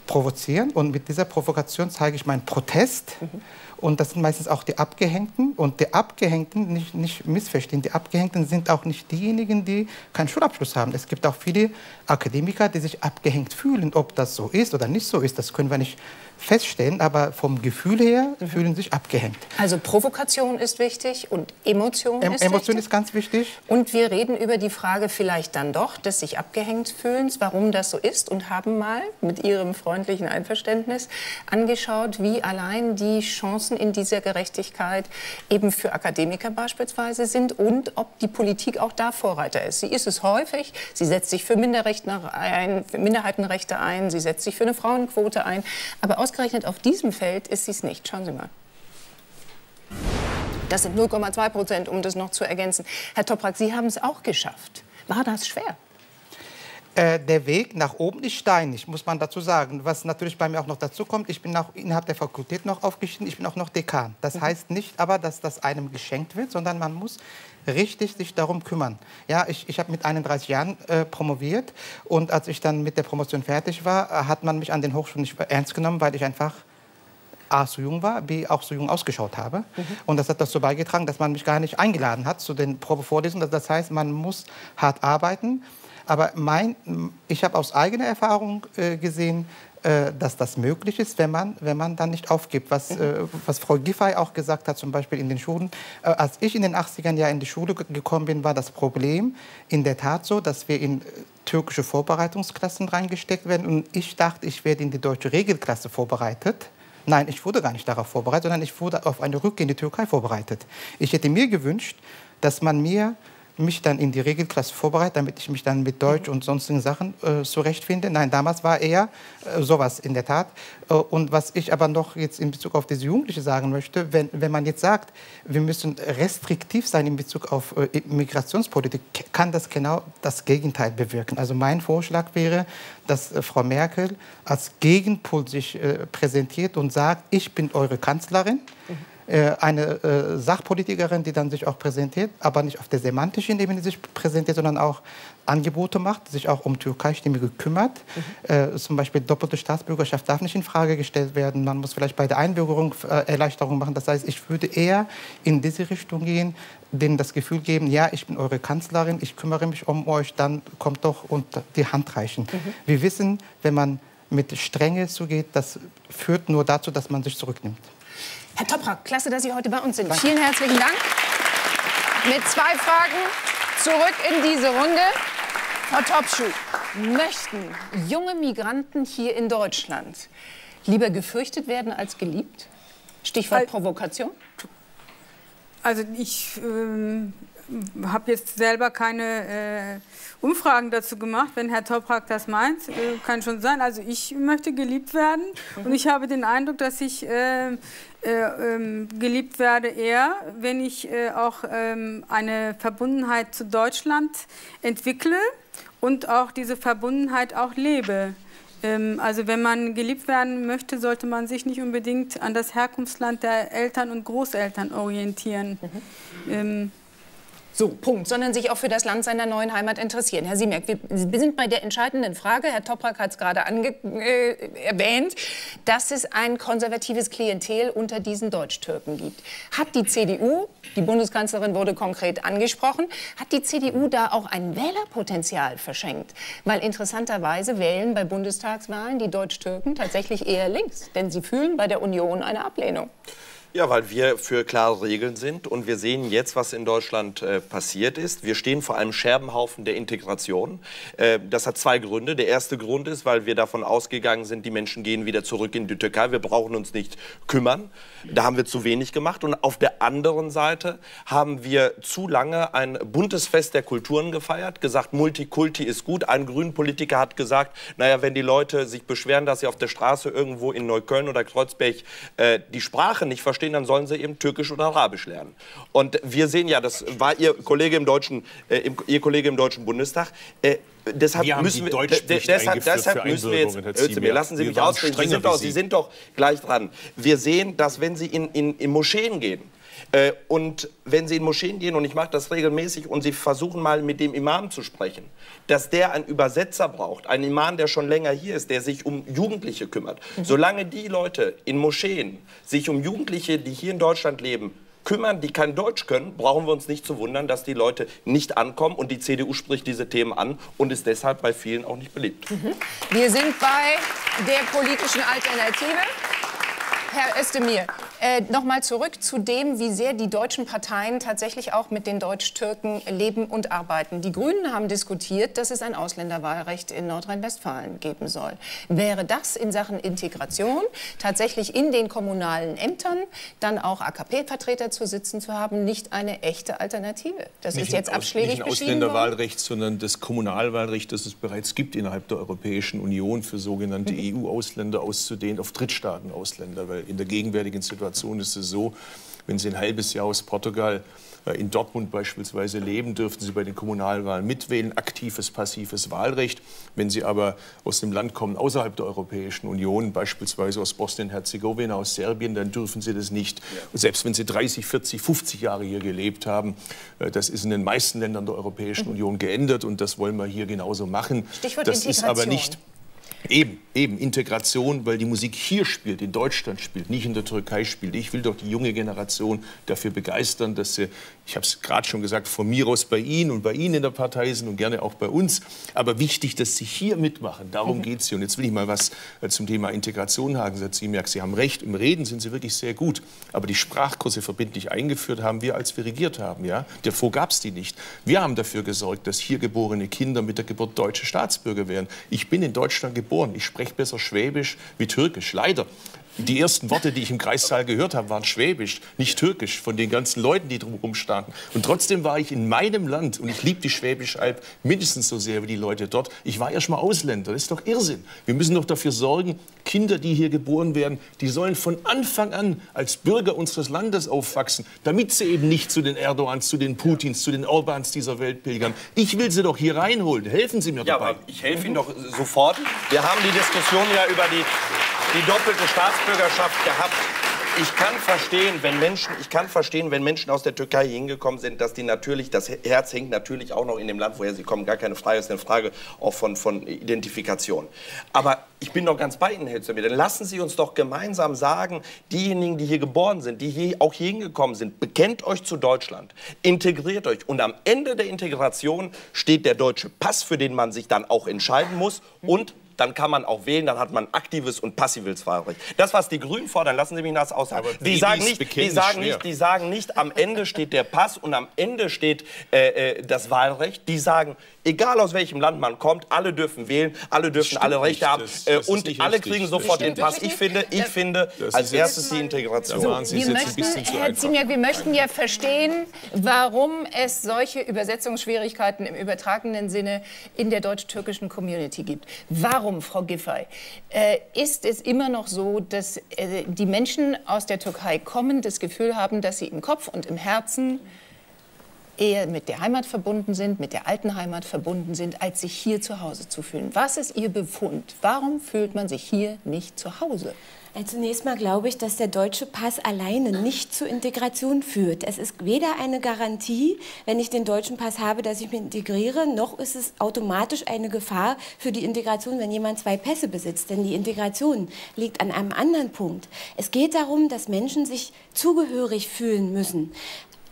provozieren und mit dieser Provokation zeige ich meinen Protest. Und das sind meistens auch die Abgehängten. Und die Abgehängten, nicht, nicht missverstehen, die Abgehängten sind auch nicht diejenigen, die keinen Schulabschluss haben. Es gibt auch viele Akademiker, die sich abgehängt fühlen. Ob das so ist oder nicht so ist, das können wir nicht feststellen. Aber vom Gefühl her fühlen sich abgehängt. Also Provokation ist wichtig und Emotion Em ist Emotion wichtig. ist ganz wichtig. Und wir reden über die Frage vielleicht dann doch des sich abgehängt fühlens, warum das so ist und haben mal mit Ihrem freundlichen Einverständnis angeschaut, wie allein die Chancen in dieser Gerechtigkeit eben für Akademiker beispielsweise sind und ob die Politik auch da Vorreiter ist. Sie ist es häufig. Sie setzt sich für, ein, für Minderheitenrechte ein. Sie setzt sich für eine Frauenquote ein. Aber ausgerechnet auf diesem Feld ist sie es nicht. Schauen Sie mal. Das sind 0,2 Prozent, um das noch zu ergänzen. Herr Toprak, Sie haben es auch geschafft. War das schwer? Äh, der Weg nach oben ist steinig, muss man dazu sagen. Was natürlich bei mir auch noch dazu kommt, ich bin auch innerhalb der Fakultät noch aufgestiegen, ich bin auch noch Dekan. Das heißt nicht aber, dass das einem geschenkt wird, sondern man muss richtig sich darum kümmern. Ja, ich, ich habe mit 31 Jahren äh, promoviert und als ich dann mit der Promotion fertig war, äh, hat man mich an den Hochschulen nicht ernst genommen, weil ich einfach A, so jung war, B, auch so jung ausgeschaut habe. Und das hat dazu beigetragen, dass man mich gar nicht eingeladen hat zu den Probevorlesungen. Das heißt, man muss hart arbeiten. Aber mein, ich habe aus eigener Erfahrung äh, gesehen, äh, dass das möglich ist, wenn man, wenn man dann nicht aufgibt. Was, äh, was Frau Giffey auch gesagt hat, zum Beispiel in den Schulen. Äh, als ich in den 80ern Jahren in die Schule ge- gekommen bin, war das Problem in der Tat so, dass wir in äh, türkische Vorbereitungsklassen reingesteckt werden. Und ich dachte, ich werde in die deutsche Regelklasse vorbereitet. Nein, ich wurde gar nicht darauf vorbereitet, sondern ich wurde auf eine Rückkehr in die Türkei vorbereitet. Ich hätte mir gewünscht, dass man mir mich dann in die Regelklasse vorbereitet, damit ich mich dann mit Deutsch und sonstigen Sachen äh, zurechtfinde. Nein, damals war eher äh, sowas in der Tat. Äh, und was ich aber noch jetzt in Bezug auf diese Jugendliche sagen möchte, wenn, wenn man jetzt sagt, wir müssen restriktiv sein in Bezug auf äh, Migrationspolitik, kann das genau das Gegenteil bewirken. Also mein Vorschlag wäre, dass äh, Frau Merkel als Gegenpol sich äh, präsentiert und sagt, ich bin eure Kanzlerin äh, eine äh, Sachpolitikerin, die dann sich auch präsentiert, aber nicht auf der semantischen Ebene sich präsentiert, sondern auch Angebote macht, sich auch um Türkei-Stimmige kümmert. Äh, zum Beispiel doppelte Staatsbürgerschaft darf nicht in Frage gestellt werden. Man muss vielleicht bei der Einbürgerung äh, Erleichterungen machen. Das heißt, ich würde eher in diese Richtung gehen, denen das Gefühl geben, ja, ich bin eure Kanzlerin, ich kümmere mich um euch, dann kommt doch und die Hand reichen. Wir wissen, wenn man mit Strenge zugeht, das führt nur dazu, dass man sich zurücknimmt. Herr Toprak, klasse, dass Sie heute bei uns sind. Vielen herzlichen Dank. Mit zwei Fragen zurück in diese Runde. Frau Topschuh, möchten junge Migranten hier in Deutschland lieber gefürchtet werden als geliebt? Stichwort Provokation. Also ich ähm, habe jetzt selber keine äh, Umfragen dazu gemacht. Wenn Herr Toprak das meint, äh, kann schon sein. Also ich möchte geliebt werden und ich habe den Eindruck, dass ich äh, äh, ähm, geliebt werde eher, wenn ich äh, auch ähm, eine Verbundenheit zu Deutschland entwickle und auch diese Verbundenheit auch lebe. Ähm, Also wenn man geliebt werden möchte, sollte man sich nicht unbedingt an das Herkunftsland der Eltern und Großeltern orientieren. Ähm, So, Punkt. Sondern sich auch für das Land seiner neuen Heimat interessieren. Herr Siemerk, wir sind bei der entscheidenden Frage. Herr Toprak hat es gerade äh, erwähnt. dass es ein konservatives Klientel unter diesen Deutschtürken gibt. Hat die CDU, die Bundeskanzlerin wurde konkret angesprochen, hat die CDU da auch ein Wählerpotenzial verschenkt? Weil interessanterweise wählen bei Bundestagswahlen die Deutschtürken tatsächlich eher links, denn sie fühlen bei der Union eine Ablehnung. Ja, weil wir für klare Regeln sind und wir sehen jetzt, was in Deutschland äh, passiert ist. Wir stehen vor einem Scherbenhaufen der Integration. Äh, das hat zwei Gründe. Der erste Grund ist, weil wir davon ausgegangen sind, die Menschen gehen wieder zurück in die Türkei. Wir brauchen uns nicht kümmern. Da haben wir zu wenig gemacht. Und auf der anderen Seite haben wir zu lange ein buntes Fest der Kulturen gefeiert, gesagt, Multikulti ist gut. Ein Grünpolitiker hat gesagt, naja, wenn die Leute sich beschweren, dass sie auf der Straße irgendwo in Neukölln oder Kreuzberg äh, die Sprache nicht verstehen, verstehen, dann sollen sie eben Türkisch oder Arabisch lernen. Und wir sehen ja, das war Ihr Kollege im Deutschen, äh, Ihr Kollege im Deutschen Bundestag. Äh, deshalb wir müssen wir, deshalb, deshalb müssen wir jetzt, mir, lassen Sie mich ausreden, Sie sind, doch, Sie sind doch gleich dran. Wir sehen, dass wenn Sie in, in, in Moscheen gehen, äh, und wenn Sie in Moscheen gehen, und ich mache das regelmäßig, und Sie versuchen mal mit dem Imam zu sprechen, dass der einen Übersetzer braucht, einen Imam, der schon länger hier ist, der sich um Jugendliche kümmert. Mhm. Solange die Leute in Moscheen sich um Jugendliche, die hier in Deutschland leben, kümmern, die kein Deutsch können, brauchen wir uns nicht zu wundern, dass die Leute nicht ankommen. Und die CDU spricht diese Themen an und ist deshalb bei vielen auch nicht beliebt. Mhm. Wir sind bei der politischen Alternative. Herr Özdemir, äh, noch mal zurück zu dem, wie sehr die deutschen Parteien tatsächlich auch mit den Deutsch-Türken leben und arbeiten. Die Grünen haben diskutiert, dass es ein Ausländerwahlrecht in Nordrhein-Westfalen geben soll. Wäre das in Sachen Integration tatsächlich in den kommunalen Ämtern dann auch AKP-Vertreter zu sitzen zu haben, nicht eine echte Alternative? Das nicht ist jetzt abschlägig Nicht ein Ausländerwahlrecht, sondern das Kommunalwahlrecht, das es bereits gibt innerhalb der Europäischen Union für sogenannte mhm. EU-Ausländer auszudehnen auf Drittstaaten-Ausländer, weil in der gegenwärtigen Situation ist es so, wenn Sie ein halbes Jahr aus Portugal äh, in Dortmund beispielsweise leben, dürften Sie bei den Kommunalwahlen mitwählen, aktives, passives Wahlrecht. Wenn Sie aber aus einem Land kommen außerhalb der Europäischen Union, beispielsweise aus Bosnien-Herzegowina, aus Serbien, dann dürfen Sie das nicht. Ja. Selbst wenn Sie 30, 40, 50 Jahre hier gelebt haben, äh, das ist in den meisten Ländern der Europäischen mhm. Union geändert und das wollen wir hier genauso machen. Stichwort das Integration. ist aber nicht Eben, eben Integration, weil die Musik hier spielt, in Deutschland spielt, nicht in der Türkei spielt. Ich will doch die junge Generation dafür begeistern, dass sie, ich habe es gerade schon gesagt, von mir aus bei Ihnen und bei Ihnen in der Partei sind und gerne auch bei uns. Aber wichtig, dass sie hier mitmachen. Darum mhm. geht es hier. Und jetzt will ich mal was äh, zum Thema Integration sagen. Herr Ziemiak, Sie haben recht, im Reden sind Sie wirklich sehr gut. Aber die Sprachkurse verbindlich eingeführt haben wir, als wir regiert haben. Ja? Davor gab es die nicht. Wir haben dafür gesorgt, dass hier geborene Kinder mit der Geburt deutsche Staatsbürger werden. Ich bin in Deutschland geboren geboren. Ich spreche besser Schwäbisch wie Türkisch. Leider. Die ersten Worte, die ich im Kreissaal gehört habe, waren Schwäbisch, nicht Türkisch, von den ganzen Leuten, die drumherum standen. Und trotzdem war ich in meinem Land, und ich liebe die Schwäbische Alb mindestens so sehr wie die Leute dort. Ich war erst mal Ausländer, das ist doch Irrsinn. Wir müssen doch dafür sorgen, Kinder, die hier geboren werden, die sollen von Anfang an als Bürger unseres Landes aufwachsen, damit sie eben nicht zu den Erdogans, zu den Putins, zu den Orbans dieser Welt pilgern. Ich will sie doch hier reinholen. Helfen Sie mir ja, dabei. Ich helfe Ihnen doch sofort. Wir haben die Diskussion ja über die die doppelte Staatsbürgerschaft gehabt. Ich kann verstehen, wenn Menschen, ich kann verstehen, wenn Menschen aus der Türkei hingekommen sind, dass die natürlich, das Herz hängt natürlich auch noch in dem Land, woher sie kommen, gar keine Frage, ist eine Frage auch von, von Identifikation. Aber ich bin doch ganz bei Ihnen, Herr Zimmer. Dann lassen Sie uns doch gemeinsam sagen, diejenigen, die hier geboren sind, die hier auch hier hingekommen sind, bekennt euch zu Deutschland, integriert euch. Und am Ende der Integration steht der deutsche Pass, für den man sich dann auch entscheiden muss und dann kann man auch wählen, dann hat man aktives und passives Wahlrecht. Das, was die Grünen fordern, lassen Sie mich das aussagen. Die, die, sagen nicht, die, sagen nicht, die sagen nicht, am Ende steht der Pass und am Ende steht äh, äh, das Wahlrecht. Die sagen, egal aus welchem Land man kommt, alle dürfen wählen, alle dürfen alle Rechte haben äh, und alle richtig. kriegen sofort den Pass. Ich finde, ich finde als erstes die Integration. So, wir, möchten, Herr Ziemiak, wir möchten ja verstehen, warum es solche Übersetzungsschwierigkeiten im übertragenen Sinne in der deutsch-türkischen Community gibt. Warum, Frau Giffey, äh, ist es immer noch so, dass äh, die Menschen aus der Türkei kommen, das Gefühl haben, dass sie im Kopf und im Herzen eher mit der Heimat verbunden sind, mit der alten Heimat verbunden sind, als sich hier zu Hause zu fühlen. Was ist Ihr Befund? Warum fühlt man sich hier nicht zu Hause? Zunächst mal glaube ich, dass der deutsche Pass alleine nicht zur Integration führt. Es ist weder eine Garantie, wenn ich den deutschen Pass habe, dass ich mich integriere, noch ist es automatisch eine Gefahr für die Integration, wenn jemand zwei Pässe besitzt. Denn die Integration liegt an einem anderen Punkt. Es geht darum, dass Menschen sich zugehörig fühlen müssen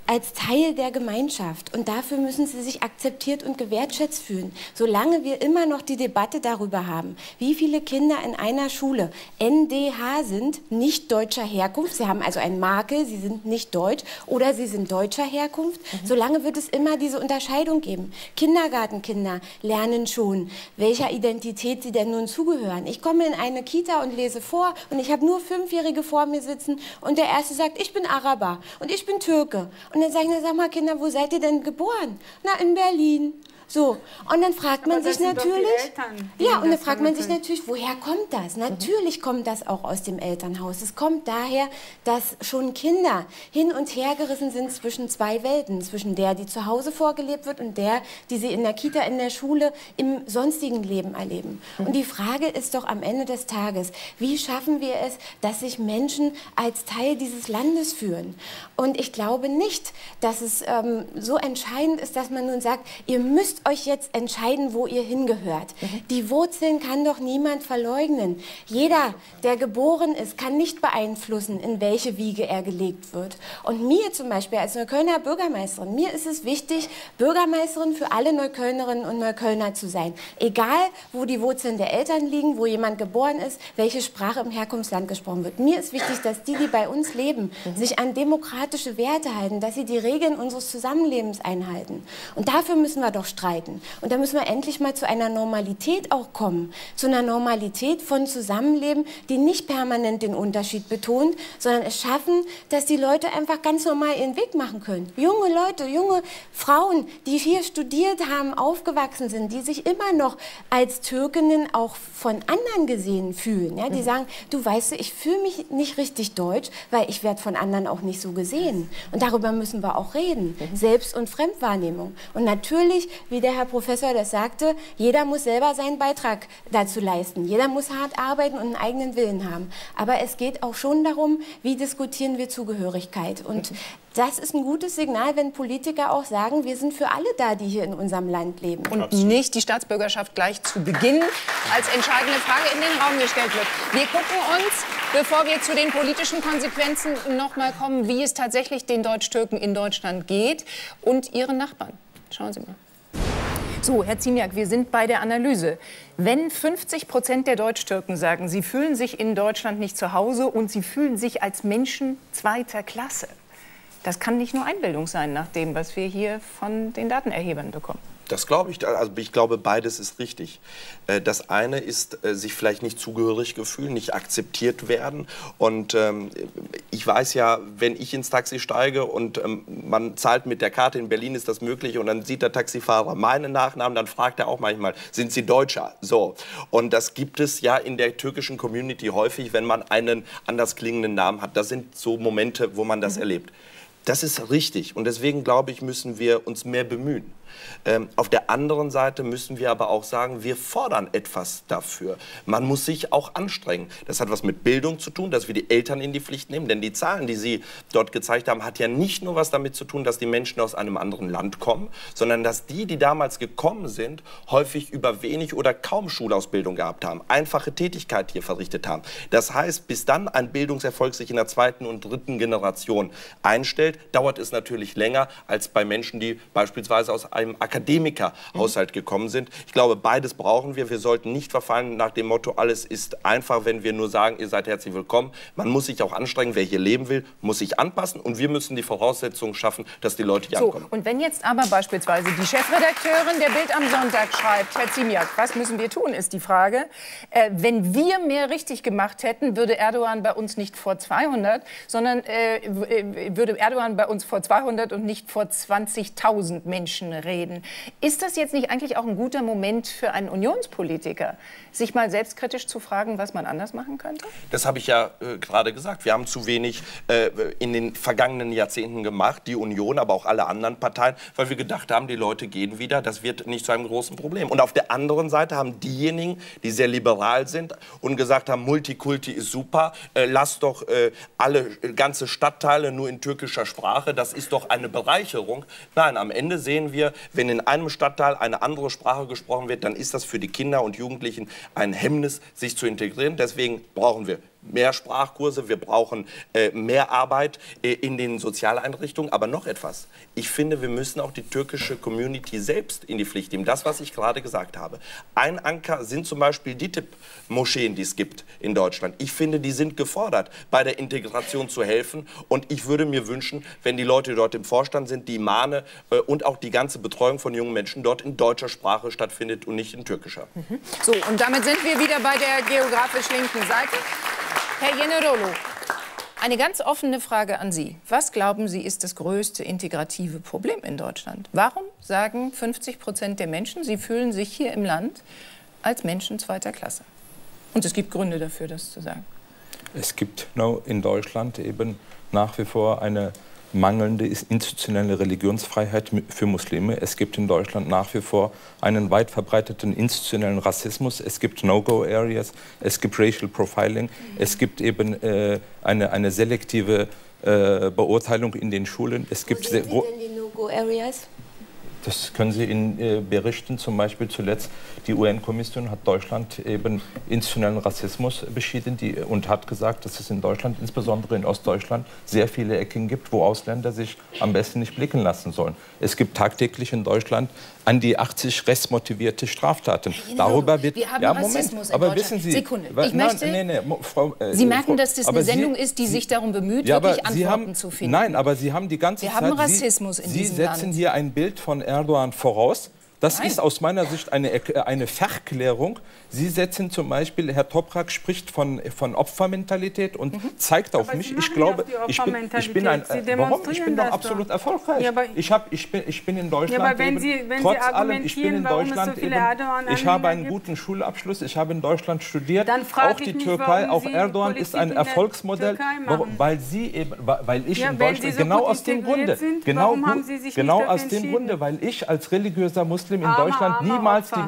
als Teil der Gemeinschaft. Und dafür müssen sie sich akzeptiert und gewertschätzt fühlen. Solange wir immer noch die Debatte darüber haben, wie viele Kinder in einer Schule NDH sind, nicht deutscher Herkunft, sie haben also einen Makel, sie sind nicht deutsch oder sie sind deutscher Herkunft, mhm. solange wird es immer diese Unterscheidung geben. Kindergartenkinder lernen schon, welcher Identität sie denn nun zugehören. Ich komme in eine Kita und lese vor und ich habe nur Fünfjährige vor mir sitzen und der Erste sagt, ich bin Araber und ich bin Türke. Und und dann sage ich, sag mal Kinder, wo seid ihr denn geboren? Na, in Berlin. So, und dann fragt man sich natürlich, Eltern, ja, und dann fragt man sich natürlich, woher kommt das? Mhm. Natürlich kommt das auch aus dem Elternhaus. Es kommt daher, dass schon Kinder hin und her gerissen sind zwischen zwei Welten, zwischen der, die zu Hause vorgelebt wird und der, die sie in der Kita, in der Schule, im sonstigen Leben erleben. Mhm. Und die Frage ist doch am Ende des Tages, wie schaffen wir es, dass sich Menschen als Teil dieses Landes führen? Und ich glaube nicht, dass es ähm, so entscheidend ist, dass man nun sagt, ihr müsst euch jetzt entscheiden, wo ihr hingehört. Mhm. Die Wurzeln kann doch niemand verleugnen. Jeder, der geboren ist, kann nicht beeinflussen, in welche Wiege er gelegt wird. Und mir zum Beispiel als Neuköllner Bürgermeisterin, mir ist es wichtig, Bürgermeisterin für alle Neuköllnerinnen und Neuköllner zu sein. Egal, wo die Wurzeln der Eltern liegen, wo jemand geboren ist, welche Sprache im Herkunftsland gesprochen wird. Mir ist wichtig, dass die, die bei uns leben, mhm. sich an demokratische Werte halten, dass sie die Regeln unseres Zusammenlebens einhalten. Und dafür müssen wir doch streiten streiten. Und da müssen wir endlich mal zu einer Normalität auch kommen. Zu einer Normalität von Zusammenleben, die nicht permanent den Unterschied betont, sondern es schaffen, dass die Leute einfach ganz normal ihren Weg machen können. Junge Leute, junge Frauen, die hier studiert haben, aufgewachsen sind, die sich immer noch als Türkinnen auch von anderen gesehen fühlen. Ja, die mhm. sagen, du weißt, ich fühle mich nicht richtig deutsch, weil ich werde von anderen auch nicht so gesehen. Und darüber müssen wir auch reden. Mhm. Selbst- und Fremdwahrnehmung. Und natürlich, wie wie der Herr Professor das sagte, jeder muss selber seinen Beitrag dazu leisten. Jeder muss hart arbeiten und einen eigenen Willen haben. Aber es geht auch schon darum, wie diskutieren wir Zugehörigkeit. Und das ist ein gutes Signal, wenn Politiker auch sagen, wir sind für alle da, die hier in unserem Land leben. Und Absolut. nicht die Staatsbürgerschaft gleich zu Beginn als entscheidende Frage in den Raum gestellt wird. Wir gucken uns, bevor wir zu den politischen Konsequenzen noch mal kommen, wie es tatsächlich den Deutsch-Türken in Deutschland geht und ihren Nachbarn. Schauen Sie mal. So, Herr Ziemiak, wir sind bei der Analyse. Wenn 50 Prozent der Deutsch-Türken sagen, sie fühlen sich in Deutschland nicht zu Hause und sie fühlen sich als Menschen zweiter Klasse, das kann nicht nur Einbildung sein, nach dem, was wir hier von den Datenerhebern bekommen. Das glaube ich. Also ich glaube, beides ist richtig. Äh, das eine ist, äh, sich vielleicht nicht zugehörig gefühlen, nicht akzeptiert werden. Und ähm, ich weiß ja, wenn ich ins Taxi steige und ähm, man zahlt mit der Karte in Berlin, ist das möglich. Und dann sieht der Taxifahrer meinen Nachnamen, dann fragt er auch manchmal, sind Sie Deutscher? So. Und das gibt es ja in der türkischen Community häufig, wenn man einen anders klingenden Namen hat. Das sind so Momente, wo man das mhm. erlebt. Das ist richtig. Und deswegen glaube ich, müssen wir uns mehr bemühen. Ähm, auf der anderen Seite müssen wir aber auch sagen, wir fordern etwas dafür. Man muss sich auch anstrengen. Das hat was mit Bildung zu tun, dass wir die Eltern in die Pflicht nehmen. Denn die Zahlen, die Sie dort gezeigt haben, hat ja nicht nur was damit zu tun, dass die Menschen aus einem anderen Land kommen, sondern dass die, die damals gekommen sind, häufig über wenig oder kaum Schulausbildung gehabt haben, einfache Tätigkeit hier verrichtet haben. Das heißt, bis dann ein Bildungserfolg sich in der zweiten und dritten Generation einstellt, dauert es natürlich länger als bei Menschen, die beispielsweise aus einem Akademikerhaushalt gekommen sind. Ich glaube, beides brauchen wir. Wir sollten nicht verfallen nach dem Motto, alles ist einfach, wenn wir nur sagen, ihr seid herzlich willkommen. Man muss sich auch anstrengen. Wer hier leben will, muss sich anpassen. Und wir müssen die Voraussetzungen schaffen, dass die Leute hier so, ankommen. Und wenn jetzt aber beispielsweise die Chefredakteurin der Bild am Sonntag schreibt, Herr Ziemiak, was müssen wir tun, ist die Frage. Äh, wenn wir mehr richtig gemacht hätten, würde Erdogan bei uns nicht vor 200, sondern äh, würde Erdogan bei uns vor 200 und nicht vor 20.000 Menschen regieren reden. Ist das jetzt nicht eigentlich auch ein guter Moment für einen Unionspolitiker, sich mal selbstkritisch zu fragen, was man anders machen könnte? Das habe ich ja äh, gerade gesagt. Wir haben zu wenig äh, in den vergangenen Jahrzehnten gemacht, die Union, aber auch alle anderen Parteien, weil wir gedacht haben, die Leute gehen wieder. Das wird nicht zu einem großen Problem. Und auf der anderen Seite haben diejenigen, die sehr liberal sind und gesagt haben, Multikulti ist super, äh, lass doch äh, alle äh, ganze Stadtteile nur in türkischer Sprache, das ist doch eine Bereicherung. Nein, am Ende sehen wir, wenn in einem Stadtteil eine andere Sprache gesprochen wird, dann ist das für die Kinder und Jugendlichen ein Hemmnis, sich zu integrieren. Deswegen brauchen wir mehr Sprachkurse, wir brauchen äh, mehr Arbeit äh, in den Sozialeinrichtungen. Aber noch etwas. Ich finde, wir müssen auch die türkische Community selbst in die Pflicht nehmen. Das, was ich gerade gesagt habe. Ein Anker sind zum Beispiel die Tipp-Moscheen, die es gibt in Deutschland. Ich finde, die sind gefordert, bei der Integration zu helfen. Und ich würde mir wünschen, wenn die Leute, dort im Vorstand sind, die Imame äh, und auch die ganze Betreuung von jungen Menschen dort in deutscher Sprache stattfindet und nicht in türkischer. Mhm. So, und damit sind wir wieder bei der geografisch linken Seite. Herr Jenerolo, eine ganz offene Frage an Sie. Was glauben Sie ist das größte integrative Problem in Deutschland? Warum sagen 50 Prozent der Menschen, sie fühlen sich hier im Land als Menschen zweiter Klasse? Und es gibt Gründe dafür, das zu sagen. Es gibt in Deutschland eben nach wie vor eine mangelnde institutionelle Religionsfreiheit für Muslime. Es gibt in Deutschland nach wie vor einen weit verbreiteten institutionellen Rassismus. Es gibt No-Go-Areas, es gibt Racial Profiling, es gibt eben äh, eine, eine selektive äh, Beurteilung in den Schulen. Es gibt Wo sind Sie denn die No-Go-Areas? Das können Sie in äh, berichten. Zum Beispiel zuletzt die UN-Kommission hat Deutschland eben institutionellen Rassismus beschieden die, und hat gesagt, dass es in Deutschland, insbesondere in Ostdeutschland, sehr viele Ecken gibt, wo Ausländer sich am besten nicht blicken lassen sollen. Es gibt tagtäglich in Deutschland an die 80 restmotivierte Straftaten. Darüber wird wir haben ja, Moment, Rassismus aber wissen Sie, Sekunde. Ich möchte, nein, nee, nee, Frau, äh, Sie merken, dass das eine Sendung Sie, ist, die sich darum bemüht, ja, wirklich Antworten haben, zu finden. Nein, aber Sie haben die ganze wir Zeit. Wir haben Rassismus Sie, in Sie diesem setzen Land. hier ein Bild von Erdogan voraus. Das Nein. ist aus meiner Sicht eine, eine Verklärung. Sie setzen zum Beispiel, Herr Toprak spricht von, von Opfermentalität und mhm. zeigt auf aber mich, ich glaube, ich bin, ich bin ein, äh, warum? Ich bin doch absolut doch. erfolgreich. Ja, ich, hab, ich, bin, ich bin in Deutschland ja, wenn Sie, wenn trotz Sie allem, ich bin in Deutschland so eben, ich habe einen gibt? guten Schulabschluss, ich habe in Deutschland studiert, auch die Türkei, nicht, auch Erdogan ist ein Erfolgsmodell, weil Sie eben, weil ich in Deutschland, genau aus dem Grunde, genau, genau aus dem Grunde, weil ich als religiöser Muslim in Deutschland niemals die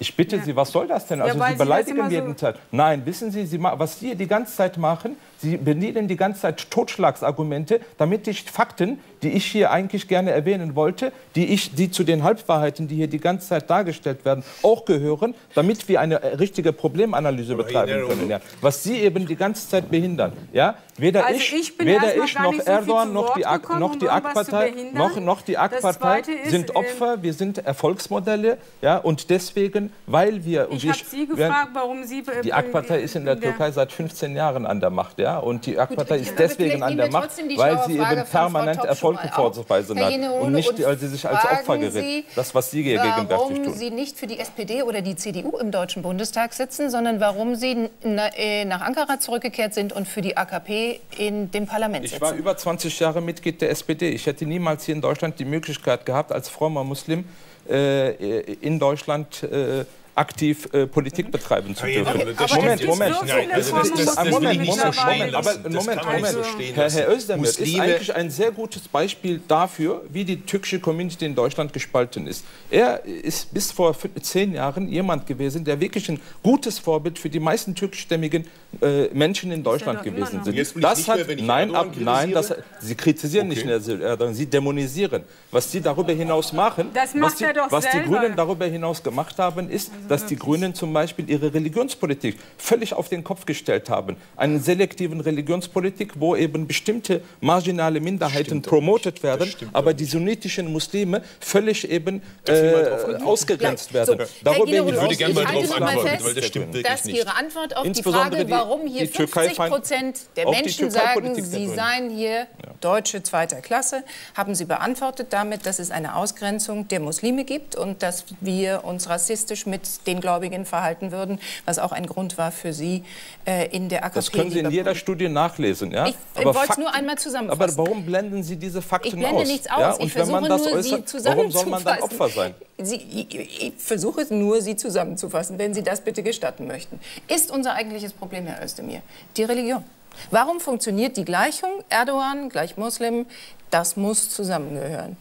ich bitte ja. Sie, was soll das denn? Also ja, Sie beleidigen jeden so Zeit. Nein, wissen Sie, Sie, was Sie die ganze Zeit machen, Sie bedienen die ganze Zeit Totschlagsargumente, damit ich Fakten, die ich hier eigentlich gerne erwähnen wollte, die, ich, die zu den Halbwahrheiten, die hier die ganze Zeit dargestellt werden, auch gehören, damit wir eine richtige Problemanalyse betreiben können. Ja. Was Sie eben die ganze Zeit behindern. Ja? Weder also ich, ich weder ich noch so Erdogan noch die, AK, noch die AK-Partei noch, noch die AK-Partei sind Opfer, ähm, wir sind Erfolgsmodelle. Ja? Und deswegen, weil wir... Ich habe Sie gefragt, warum Sie... Die AK-Partei ist in der Türkei seit 15 Jahren an der Macht. Ja? Ja? Und die AK-Partei ist deswegen an der Macht, weil sie eben permanent Erfolge vorzuweisen hat und nicht, weil sie sich als Opfer gerät. Das, was Sie gegenwärtig tun. Warum Sie nicht für die SPD oder die CDU im Deutschen Bundestag sitzen, sondern warum Sie äh, nach Ankara zurückgekehrt sind und für die AKP in dem Parlament sitzen. Ich war über 20 Jahre Mitglied der SPD. Ich hätte niemals hier in Deutschland die Möglichkeit gehabt, als frommer Muslim äh, in Deutschland äh, aktiv äh, Politik betreiben zu dürfen. Moment, Moment. Moment, Moment, aber Moment, Moment. Herr, Herr Özdemir ist eigentlich ein sehr gutes Beispiel dafür, wie die türkische Community in Deutschland gespalten ist. Er ist bis vor zehn Jahren jemand gewesen, der wirklich ein gutes Vorbild für die meisten türkischstämmigen äh, Menschen in Deutschland gewesen sind. Das hat, nein, ab, nein, das, Sie kritisieren okay. nicht Erdogan, Sie dämonisieren. Was Sie darüber hinaus machen, was, die, was die Grünen darüber hinaus gemacht haben, ist, dass die Grünen zum Beispiel ihre Religionspolitik völlig auf den Kopf gestellt haben. Eine selektiven Religionspolitik, wo eben bestimmte marginale Minderheiten promotet werden, aber die sunnitischen Muslime völlig eben äh, ausgegrenzt werden. So, Darüber ich würde gerne mal darauf antworten, weil das stimmt wirklich dass nicht. Ihre Antwort auf die Frage, warum hier 50 Prozent der Menschen sagen, sie seien hier Deutsche zweiter Klasse, haben Sie beantwortet damit, dass es eine Ausgrenzung der Muslime gibt und dass wir uns rassistisch mit den Gläubigen verhalten würden, was auch ein Grund war für Sie äh, in der AKP. Das können Sie in jeder Studie nachlesen. Ja? Ich wollte es nur einmal zusammenfassen. Aber warum blenden Sie diese Fakten aus? Ich blende aus? nichts aus. Ja? Und wenn man das äußert, warum soll man dann Opfer sein? Sie, ich, ich versuche nur, Sie zusammenzufassen, wenn Sie das bitte gestatten möchten. Ist unser eigentliches Problem, Herr Özdemir, die Religion? Warum funktioniert die Gleichung Erdogan gleich Muslim? Das muss zusammengehören.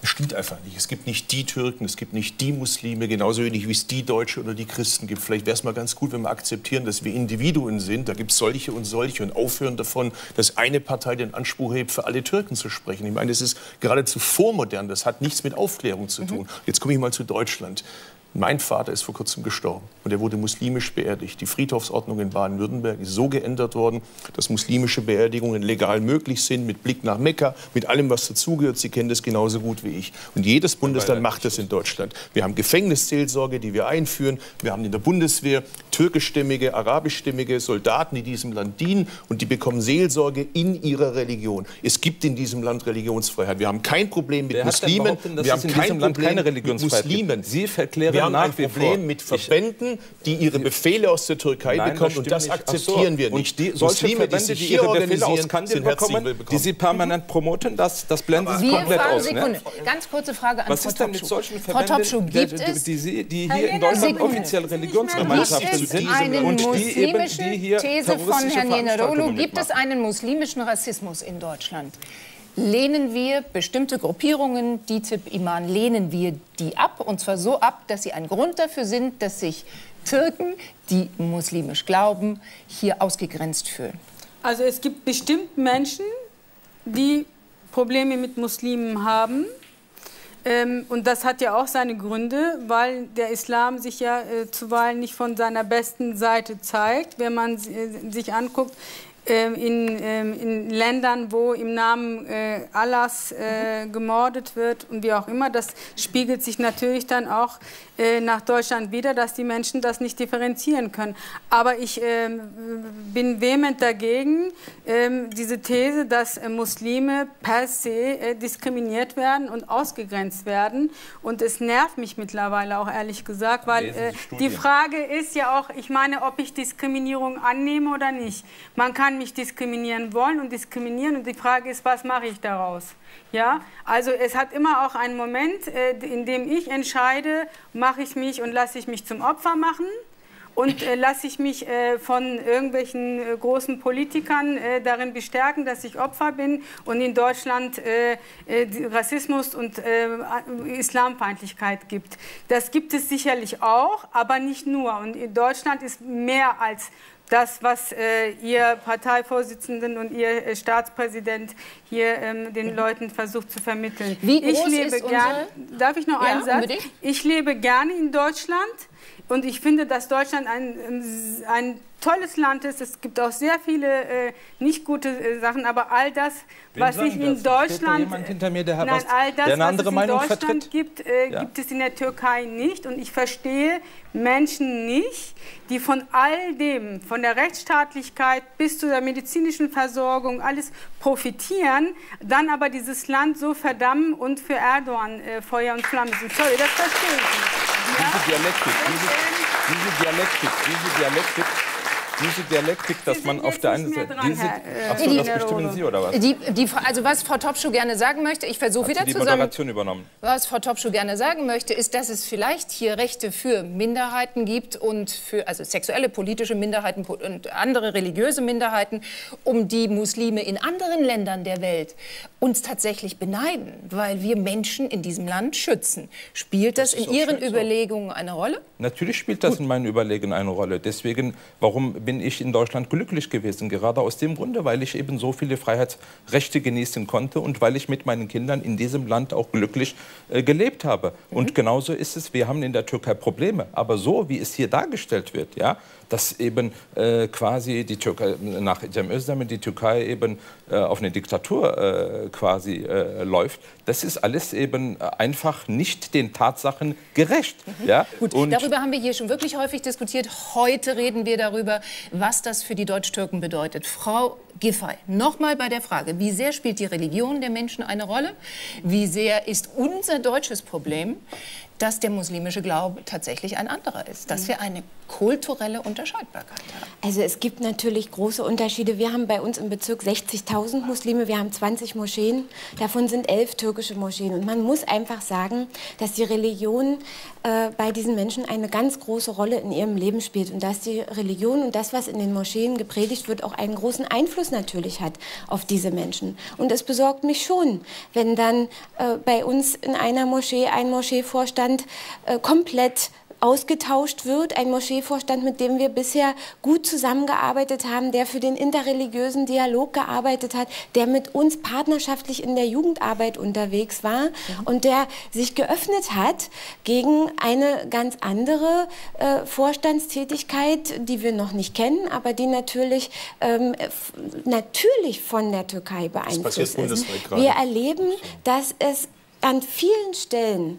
Das stimmt einfach nicht. Es gibt nicht die Türken, es gibt nicht die Muslime, genauso wenig wie es die Deutsche oder die Christen gibt. Vielleicht wäre es mal ganz gut, wenn wir akzeptieren, dass wir Individuen sind. Da gibt es solche und solche und aufhören davon, dass eine Partei den Anspruch hebt, für alle Türken zu sprechen. Ich meine, das ist geradezu vormodern. Das hat nichts mit Aufklärung zu tun. Mhm. Jetzt komme ich mal zu Deutschland. Mein Vater ist vor kurzem gestorben und er wurde muslimisch beerdigt. Die Friedhofsordnung in Baden-Württemberg ist so geändert worden, dass muslimische Beerdigungen legal möglich sind, mit Blick nach Mekka, mit allem, was dazugehört. Sie kennen das genauso gut wie ich. Und jedes Bundesland macht das in Deutschland. Wir haben Gefängnisseelsorge, die wir einführen. Wir haben in der Bundeswehr türkischstämmige, arabischstämmige Soldaten, die diesem Land dienen und die bekommen Seelsorge in ihrer Religion. Es gibt in diesem Land Religionsfreiheit. Wir haben kein Problem mit Wer Muslimen. wir haben kein Problem mit Muslimen. Sie verklären wir haben ein Problem mit Verbänden, die ihre Befehle aus der Türkei Nein, bekommen. und das akzeptieren so. wir nicht. Und die, solche Muslime, Verbände, die, die ihre Befehle aus Kandil bekommen, die sie permanent promoten, das, das blenden sie komplett aus. Sekunde. Ne? Ganz kurze Frage an Was Frau ist denn mit solchen Verbänden, die, die, die, hier in Deutschland offiziell Religionsgemeinschaften sind und die eben die hier These von Herrn Jenerolo, gibt es einen muslimischen Rassismus in Deutschland? Lehnen wir bestimmte Gruppierungen, DITIB, Iman, lehnen wir die ab. Und zwar so ab, dass sie ein Grund dafür sind, dass sich Türken, die muslimisch glauben, hier ausgegrenzt fühlen. Also es gibt bestimmt Menschen, die Probleme mit Muslimen haben. Ähm, und das hat ja auch seine Gründe, weil der Islam sich ja äh, zuweilen nicht von seiner besten Seite zeigt. Wenn man äh, sich anguckt, in, ähm, in, Ländern, wo im Namen äh, Allahs äh, gemordet wird und wie auch immer. Das spiegelt sich natürlich dann auch äh, nach Deutschland wieder, dass die Menschen das nicht differenzieren können. Aber ich äh, bin vehement dagegen, äh, diese These, dass äh, Muslime per se äh, diskriminiert werden und ausgegrenzt werden. Und es nervt mich mittlerweile auch ehrlich gesagt, weil die Frage ist ja auch, ich meine, ob ich Diskriminierung annehme oder nicht. Man kann mich diskriminieren wollen und diskriminieren und die Frage ist, was mache ich daraus? Ja, also es hat immer auch einen Moment, äh, in dem ich entscheide, mache ich mich und lasse ich mich zum Opfer machen und äh, lasse ich mich äh, von irgendwelchen äh, großen Politikern äh, darin bestärken, dass ich Opfer bin und in Deutschland äh, Rassismus und Islamfeindlichkeit gibt. Das gibt es sicherlich auch, aber nicht nur. Und in Deutschland ist mehr als das, was äh, Ihr Parteivorsitzenden und Ihr äh, Staatspräsident hier ähm, den Leuten versucht zu vermitteln. Wie groß ich lebe ist gern, Darf ich noch ja, einen Satz? Unbedingt. Ich lebe gerne in Deutschland und ich finde, dass Deutschland ein, ein tolles Land ist. Es gibt auch sehr viele äh, nicht gute äh, Sachen, aber all das, Wen was ich in Deutschland, jemand hinter mir, der, nein, was, all das, was es Meinung in Deutschland vertritt? gibt, äh, ja. gibt es in der Türkei nicht. Und ich verstehe Menschen nicht, die von all dem, von der Rechtsstaatlichkeit bis zu der medizinischen Versorgung, alles profitieren, dann aber dieses Land so verdammen und für Erdogan äh, Feuer und Flamme sind. Sorry, das verstehe ich nicht. Ja? Diese Dialektik, diese, diese Dialektik, diese Dialektik diese Dialektik, dass man auf der einen Seite. Diese, ach so, das bestimmen Sie oder was? Die, die, also was Frau Topschuh gerne sagen möchte, ich versuche wieder die zusammen. Moderation übernommen. Was Frau Topschuh gerne sagen möchte, ist, dass es vielleicht hier Rechte für Minderheiten gibt und für also sexuelle, politische Minderheiten und andere religiöse Minderheiten, um die Muslime in anderen Ländern der Welt uns tatsächlich beneiden, weil wir Menschen in diesem Land schützen. Spielt das, das in Ihren Überlegungen so. eine Rolle? Natürlich spielt das Gut. in meinen Überlegungen eine Rolle. Deswegen, warum bin ich in Deutschland glücklich gewesen. Gerade aus dem Grunde, weil ich eben so viele Freiheitsrechte genießen konnte und weil ich mit meinen Kindern in diesem Land auch glücklich äh, gelebt habe. Mhm. Und genauso ist es, wir haben in der Türkei Probleme. Aber so, wie es hier dargestellt wird, ja, dass eben äh, quasi die Türkei, nach Cem Özdemir die Türkei eben äh, auf eine Diktatur äh, quasi äh, läuft, das ist alles eben einfach nicht den Tatsachen gerecht. Mhm. Ja? Gut, Und darüber haben wir hier schon wirklich häufig diskutiert. Heute reden wir darüber, was das für die Deutsch-Türken bedeutet. Frau Giffey, nochmal bei der Frage, wie sehr spielt die Religion der Menschen eine Rolle? Wie sehr ist unser deutsches Problem, dass der muslimische Glaube tatsächlich ein anderer ist, dass wir eine kulturelle Unterscheidbarkeit haben. Also es gibt natürlich große Unterschiede. Wir haben bei uns im Bezirk 60.000 Muslime, wir haben 20 Moscheen, davon sind elf türkische Moscheen. Und man muss einfach sagen, dass die Religion äh, bei diesen Menschen eine ganz große Rolle in ihrem Leben spielt und dass die Religion und das, was in den Moscheen gepredigt wird, auch einen großen Einfluss natürlich hat auf diese Menschen. Und es besorgt mich schon, wenn dann äh, bei uns in einer Moschee ein Moscheevorstand äh, komplett ausgetauscht wird. Ein Moscheevorstand, mit dem wir bisher gut zusammengearbeitet haben, der für den interreligiösen Dialog gearbeitet hat, der mit uns partnerschaftlich in der Jugendarbeit unterwegs war mhm. und der sich geöffnet hat gegen eine ganz andere äh, Vorstandstätigkeit, die wir noch nicht kennen, aber die natürlich, ähm, natürlich von der Türkei beeinflusst ist. Wir erleben, dass es an vielen Stellen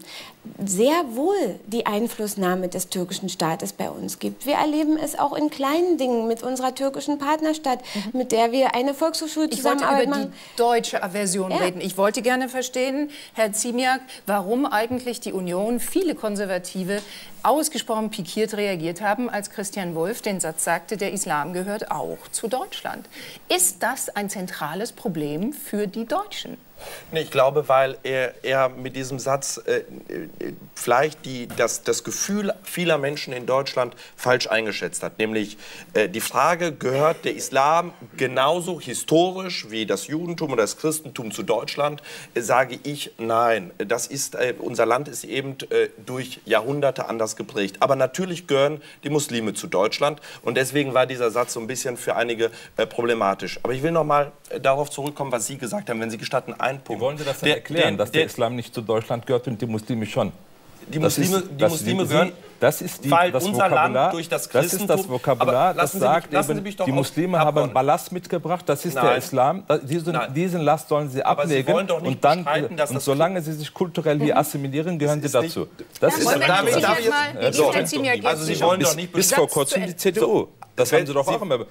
sehr wohl die Einflussnahme des türkischen Staates bei uns gibt. Wir erleben es auch in kleinen Dingen mit unserer türkischen Partnerstadt, mhm. mit der wir eine Volkshochschule zusammenarbeiten. Ich wollte über die deutsche Aversion ja. reden. Ich wollte gerne verstehen, Herr Ziemiak, warum eigentlich die Union, viele Konservative, ausgesprochen pikiert reagiert haben, als Christian Wolf den Satz sagte, der Islam gehört auch zu Deutschland. Ist das ein zentrales Problem für die Deutschen? Nee, ich glaube, weil er, er mit diesem Satz äh, äh, vielleicht die, das, das Gefühl vieler Menschen in Deutschland falsch eingeschätzt hat. Nämlich äh, die Frage, gehört der Islam genauso historisch wie das Judentum oder das Christentum zu Deutschland? Äh, sage ich nein. Das ist, äh, unser Land ist eben äh, durch Jahrhunderte anders geprägt. Aber natürlich gehören die Muslime zu Deutschland. Und deswegen war dieser Satz so ein bisschen für einige problematisch. Aber ich will noch mal darauf zurückkommen, was Sie gesagt haben, wenn Sie gestatten, ein Punkt. Wie wollen Sie das denn der, erklären, der, dass der, der, Islam nicht zu Deutschland gehört und die Muslime schon? Die Muslime, ist, die Muslime gehören, das ist die, weil das unser Vokabular, Land durch das Christentum... Das ist das Vokabular, das sagt mich, eben, die Muslime haben Ballast mitgebracht, das ist Nein. der Islam. Diesen, diesen Last sollen sie ablegen. und, dann, und solange sie sich kulturell hier assimilieren, gehören sie dazu. Das ist, also Sie wollen doch nicht... Bis vor kurzem die CDU. Das haben Sie doch auch immer...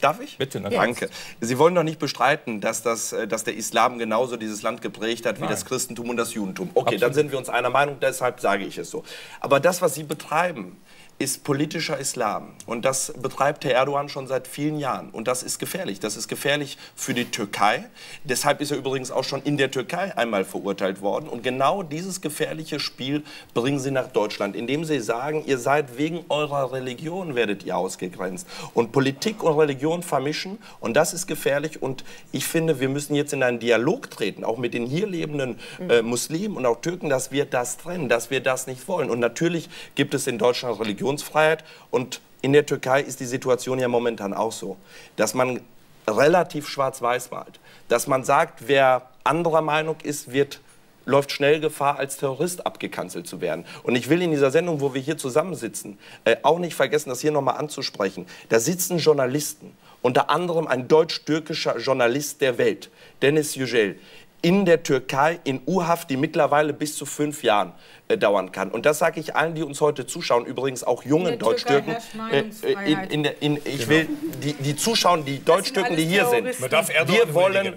Darf ich? Bitte, natürlich. Danke. Sie wollen doch nicht bestreiten, dass, das, äh, dass der Islam genauso dieses Land geprägt hat wie Nein. das Christentum und das Judentum. Okay, Absolut. dann sind wir uns einer Meinung, deshalb sage ich es so. Aber das, was Sie betreiben, ist politischer Islam. Und das betreibt Herr Erdogan schon seit vielen Jahren. Und das ist gefährlich. Das ist gefährlich für die Türkei. Deshalb ist er übrigens auch schon in der Türkei einmal verurteilt worden. Und genau dieses gefährliche Spiel bringen sie nach Deutschland, indem sie sagen, ihr seid wegen eurer Religion, werdet ihr ausgegrenzt. Und Politik und Religion vermischen. Und das ist gefährlich. Und ich finde, wir müssen jetzt in einen Dialog treten, auch mit den hier lebenden äh, Muslimen und auch Türken, dass wir das trennen, dass wir das nicht wollen. Und natürlich gibt es in Deutschland Religion Religionsfreiheit. Und in der Türkei ist die Situation ja momentan auch so, dass man relativ schwarz-weiß malt. Dass man sagt, wer anderer Meinung ist, wird läuft schnell Gefahr, als Terrorist abgekanzelt zu werden. Und ich will in dieser Sendung, wo wir hier zusammensitzen, äh, auch nicht vergessen, das hier nochmal anzusprechen. Da sitzen Journalisten, unter anderem ein deutsch-türkischer Journalist der Welt, Dennis Yücel, in der Türkei in U-Haft, die mittlerweile bis zu fünf Jahren äh, dauern kann. Und das sage ich allen, die uns heute zuschauen, übrigens auch jungen Deutsch-Türken. Äh, in, in, in, ich genau. will die, die zuschauen, die Deutsch-Türken, die hier sind. Wir wollen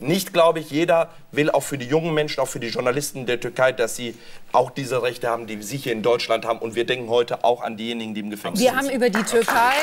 nicht, glaube ich, jeder will auch für die jungen Menschen, auch für die Journalisten der Türkei, dass sie auch diese Rechte haben, die sie hier in Deutschland haben. Und wir denken heute auch an diejenigen, die im Gefängnis wir sind. Wir haben über die Türkei,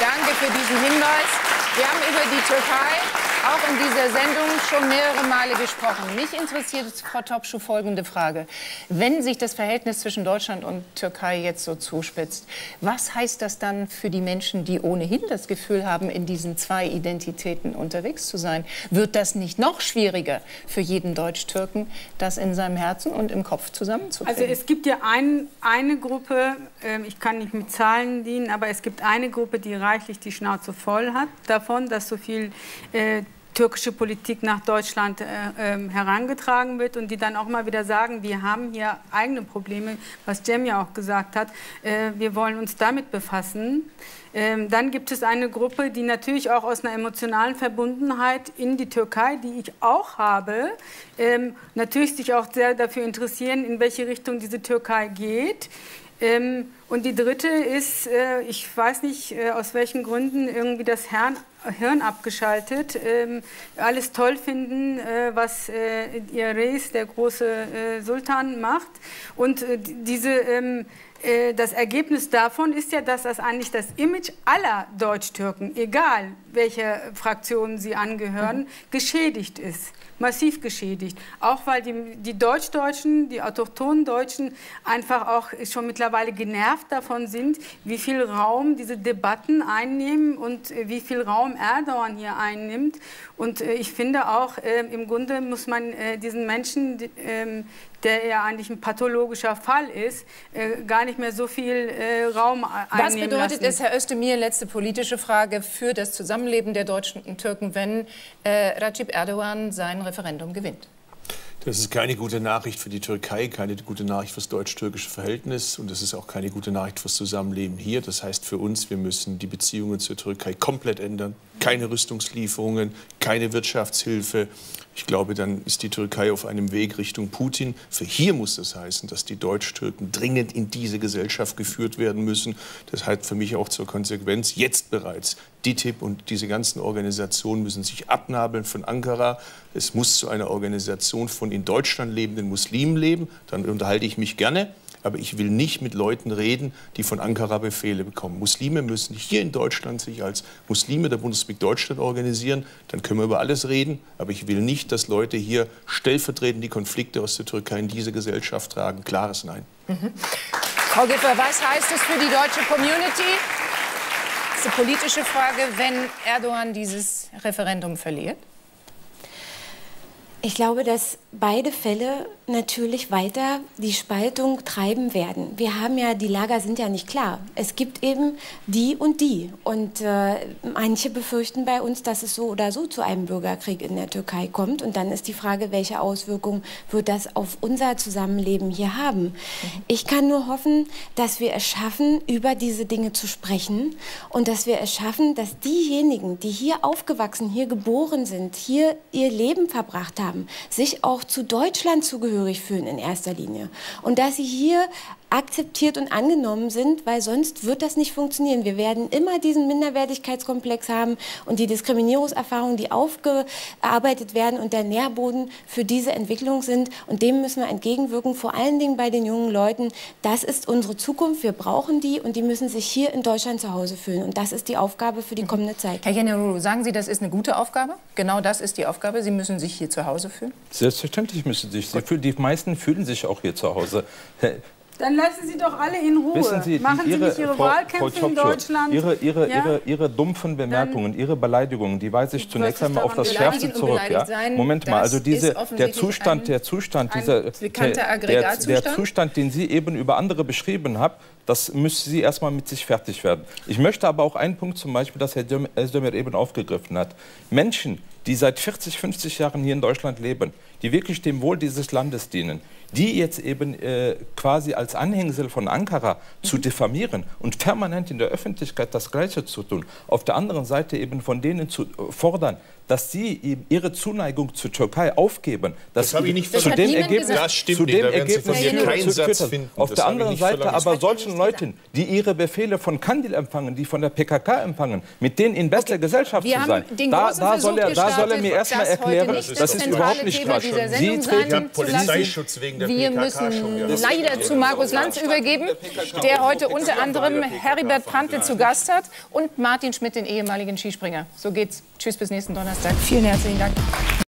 danke für diesen Hinweis, wir haben über die Türkei auch in dieser Sendung schon mehrere Male gesprochen. Mich interessiert, Frau Topschuh, folgende Frage. Wenn sich das Verhältnis zwischen Deutschland und Türkei jetzt so zuspitzt, was heißt das dann für die Menschen, die ohnehin das Gefühl haben, in diesen zwei Identitäten unterwegs zu sein? Wird das nicht noch schwieriger für jeden Deutsch-Türken, das in seinem Herzen und im Kopf zusammenzubringen? Also es gibt ja ein, eine Gruppe, äh, ich kann nicht mit Zahlen dienen, aber es gibt eine Gruppe, die reichlich die Schnauze voll hat davon, dass so viel äh, türkische Politik nach Deutschland äh, äh, herangetragen wird und die dann auch mal wieder sagen, wir haben hier eigene Probleme, was Cem ja auch gesagt hat, äh, wir wollen uns damit befassen. Ähm, dann gibt es eine Gruppe, die natürlich auch aus einer emotionalen Verbundenheit in die Türkei, die ich auch habe, ähm, natürlich sich auch sehr dafür interessieren, in welche Richtung diese Türkei geht. Ähm, und die dritte ist, äh, ich weiß nicht äh, aus welchen Gründen, irgendwie das Hirn, Hirn abgeschaltet. Ähm, alles toll finden, äh, was äh, ihr Reis, der große äh, Sultan, macht. Und äh, diese ähm, das Ergebnis davon ist ja, dass das eigentlich das Image aller Deutsch-Türken, egal welcher Fraktion sie angehören, mhm. geschädigt ist massiv geschädigt. Auch weil die, die Deutschdeutschen, die autochthonen Deutschen einfach auch schon mittlerweile genervt davon sind, wie viel Raum diese Debatten einnehmen und äh, wie viel Raum Erdogan hier einnimmt. Und äh, ich finde auch, äh, im Grunde muss man äh, diesen Menschen, ähm, der ja eigentlich ein pathologischer Fall ist, äh, gar nicht mehr so viel äh, Raum einnehmen Was bedeutet lassen. es, Herr Özdemir, letzte politische Frage, für das Zusammenleben der Deutschen und Türken, wenn äh, Recep Erdogan sein Referendum gewinnt? Das ist keine gute Nachricht für die Türkei, keine gute Nachricht für das deutsch-türkische Verhältnis und das ist auch keine gute Nachricht fürs Zusammenleben hier. Das heißt für uns, wir müssen die Beziehungen zur Türkei komplett ändern. Keine Rüstungslieferungen, keine Wirtschaftshilfe. Ich glaube, dann ist die Türkei auf einem Weg Richtung Putin. Für hier muss das heißen, dass die Deutsch-Türken dringend in diese Gesellschaft geführt werden müssen. Das hat für mich auch zur Konsequenz jetzt bereits DITIB und diese ganzen Organisationen müssen sich abnabeln von Ankara. Es muss zu einer Organisation von in Deutschland lebenden Muslimen leben. Dann unterhalte ich mich gerne. Aber ich will nicht mit Leuten reden, die von Ankara Befehle bekommen. Muslime müssen hier in Deutschland sich als Muslime der Bundesrepublik Deutschland organisieren. Dann können wir über alles reden. Aber ich will nicht, dass Leute hier stellvertretend die Konflikte aus der Türkei in diese Gesellschaft tragen. Klares Nein. Mhm. Frau Giffer, was heißt es für die deutsche Community? Das ist eine politische Frage, wenn Erdogan dieses Referendum verliert. Ich glaube, dass beide Fälle natürlich weiter die Spaltung treiben werden. Wir haben ja, die Lager sind ja nicht klar. Es gibt eben die und die. Und äh, manche befürchten bei uns, dass es so oder so zu einem Bürgerkrieg in der Türkei kommt. Und dann ist die Frage, welche Auswirkungen wird das auf unser Zusammenleben hier haben. Mhm. Ich kann nur hoffen, dass wir es schaffen, über diese Dinge zu sprechen und dass wir es schaffen, dass diejenigen, die hier aufgewachsen, hier geboren sind, hier ihr Leben verbracht haben, haben, sich auch zu Deutschland zugehörig fühlen in erster Linie. Und dass sie hier akzeptiert und angenommen sind, weil sonst wird das nicht funktionieren. Wir werden immer diesen Minderwertigkeitskomplex haben und die Diskriminierungserfahrungen, die aufgearbeitet werden und der Nährboden für diese Entwicklung sind. Und dem müssen wir entgegenwirken, vor allen Dingen bei den jungen Leuten. Das ist unsere Zukunft. Wir brauchen die und die müssen sich hier in Deutschland zu Hause fühlen. Und das ist die Aufgabe für die kommende Zeit. Herr Generulu, sagen Sie, das ist eine gute Aufgabe? Genau das ist die Aufgabe. Sie müssen sich hier zu Hause fühlen? Selbstverständlich müssen Sie sich. Sie die meisten fühlen sich auch hier zu Hause. Dann lassen Sie doch alle in Ruhe. Wissen Sie, Machen ihre, Sie nicht Ihre Frau, Wahlkämpfe Frau in Deutschland. Ihre, ihre, ja? ihre, ihre dumpfen Bemerkungen, Dann Ihre Beleidigungen, die weise ich zunächst einmal auf das Schärfste zurück. Ja? Sein, Moment mal, also diese, der Zustand, der Zustand, dieser, der, der, der Zustand, den Sie eben über andere beschrieben haben, das müssen Sie erstmal mit sich fertig werden. Ich möchte aber auch einen Punkt zum Beispiel, das Herr Özdemir eben aufgegriffen hat. Menschen, die seit 40, 50 Jahren hier in Deutschland leben, die wirklich dem Wohl dieses Landes dienen, die jetzt eben äh, quasi als Anhängsel von Ankara mhm. zu diffamieren und permanent in der Öffentlichkeit das Gleiche zu tun, auf der anderen Seite eben von denen zu äh, fordern, dass sie ihre Zuneigung zur Türkei aufgeben. Das habe ich nicht zu dem Ergebnis, das stimmt zu dem nicht, Ergebnis keinen Satz finden. Auf das der anderen Seite aber solchen Leuten, die ihre Befehle von Kandil empfangen, die von der PKK empfangen, mit denen in bester okay. Gesellschaft Wir zu sein, da, da, soll er, da soll er mir erstmal erklären, das, das ist überhaupt nicht Quatsch. Sie treten Polizeischutz wegen der Wir müssen leider zu Markus Lanz übergeben, der heute unter anderem Heribert Prantl zu Gast hat und Martin Schmidt, den ehemaligen Skispringer. So geht's. Tschüss bis nächsten Donnerstag. Vielen herzlichen Dank.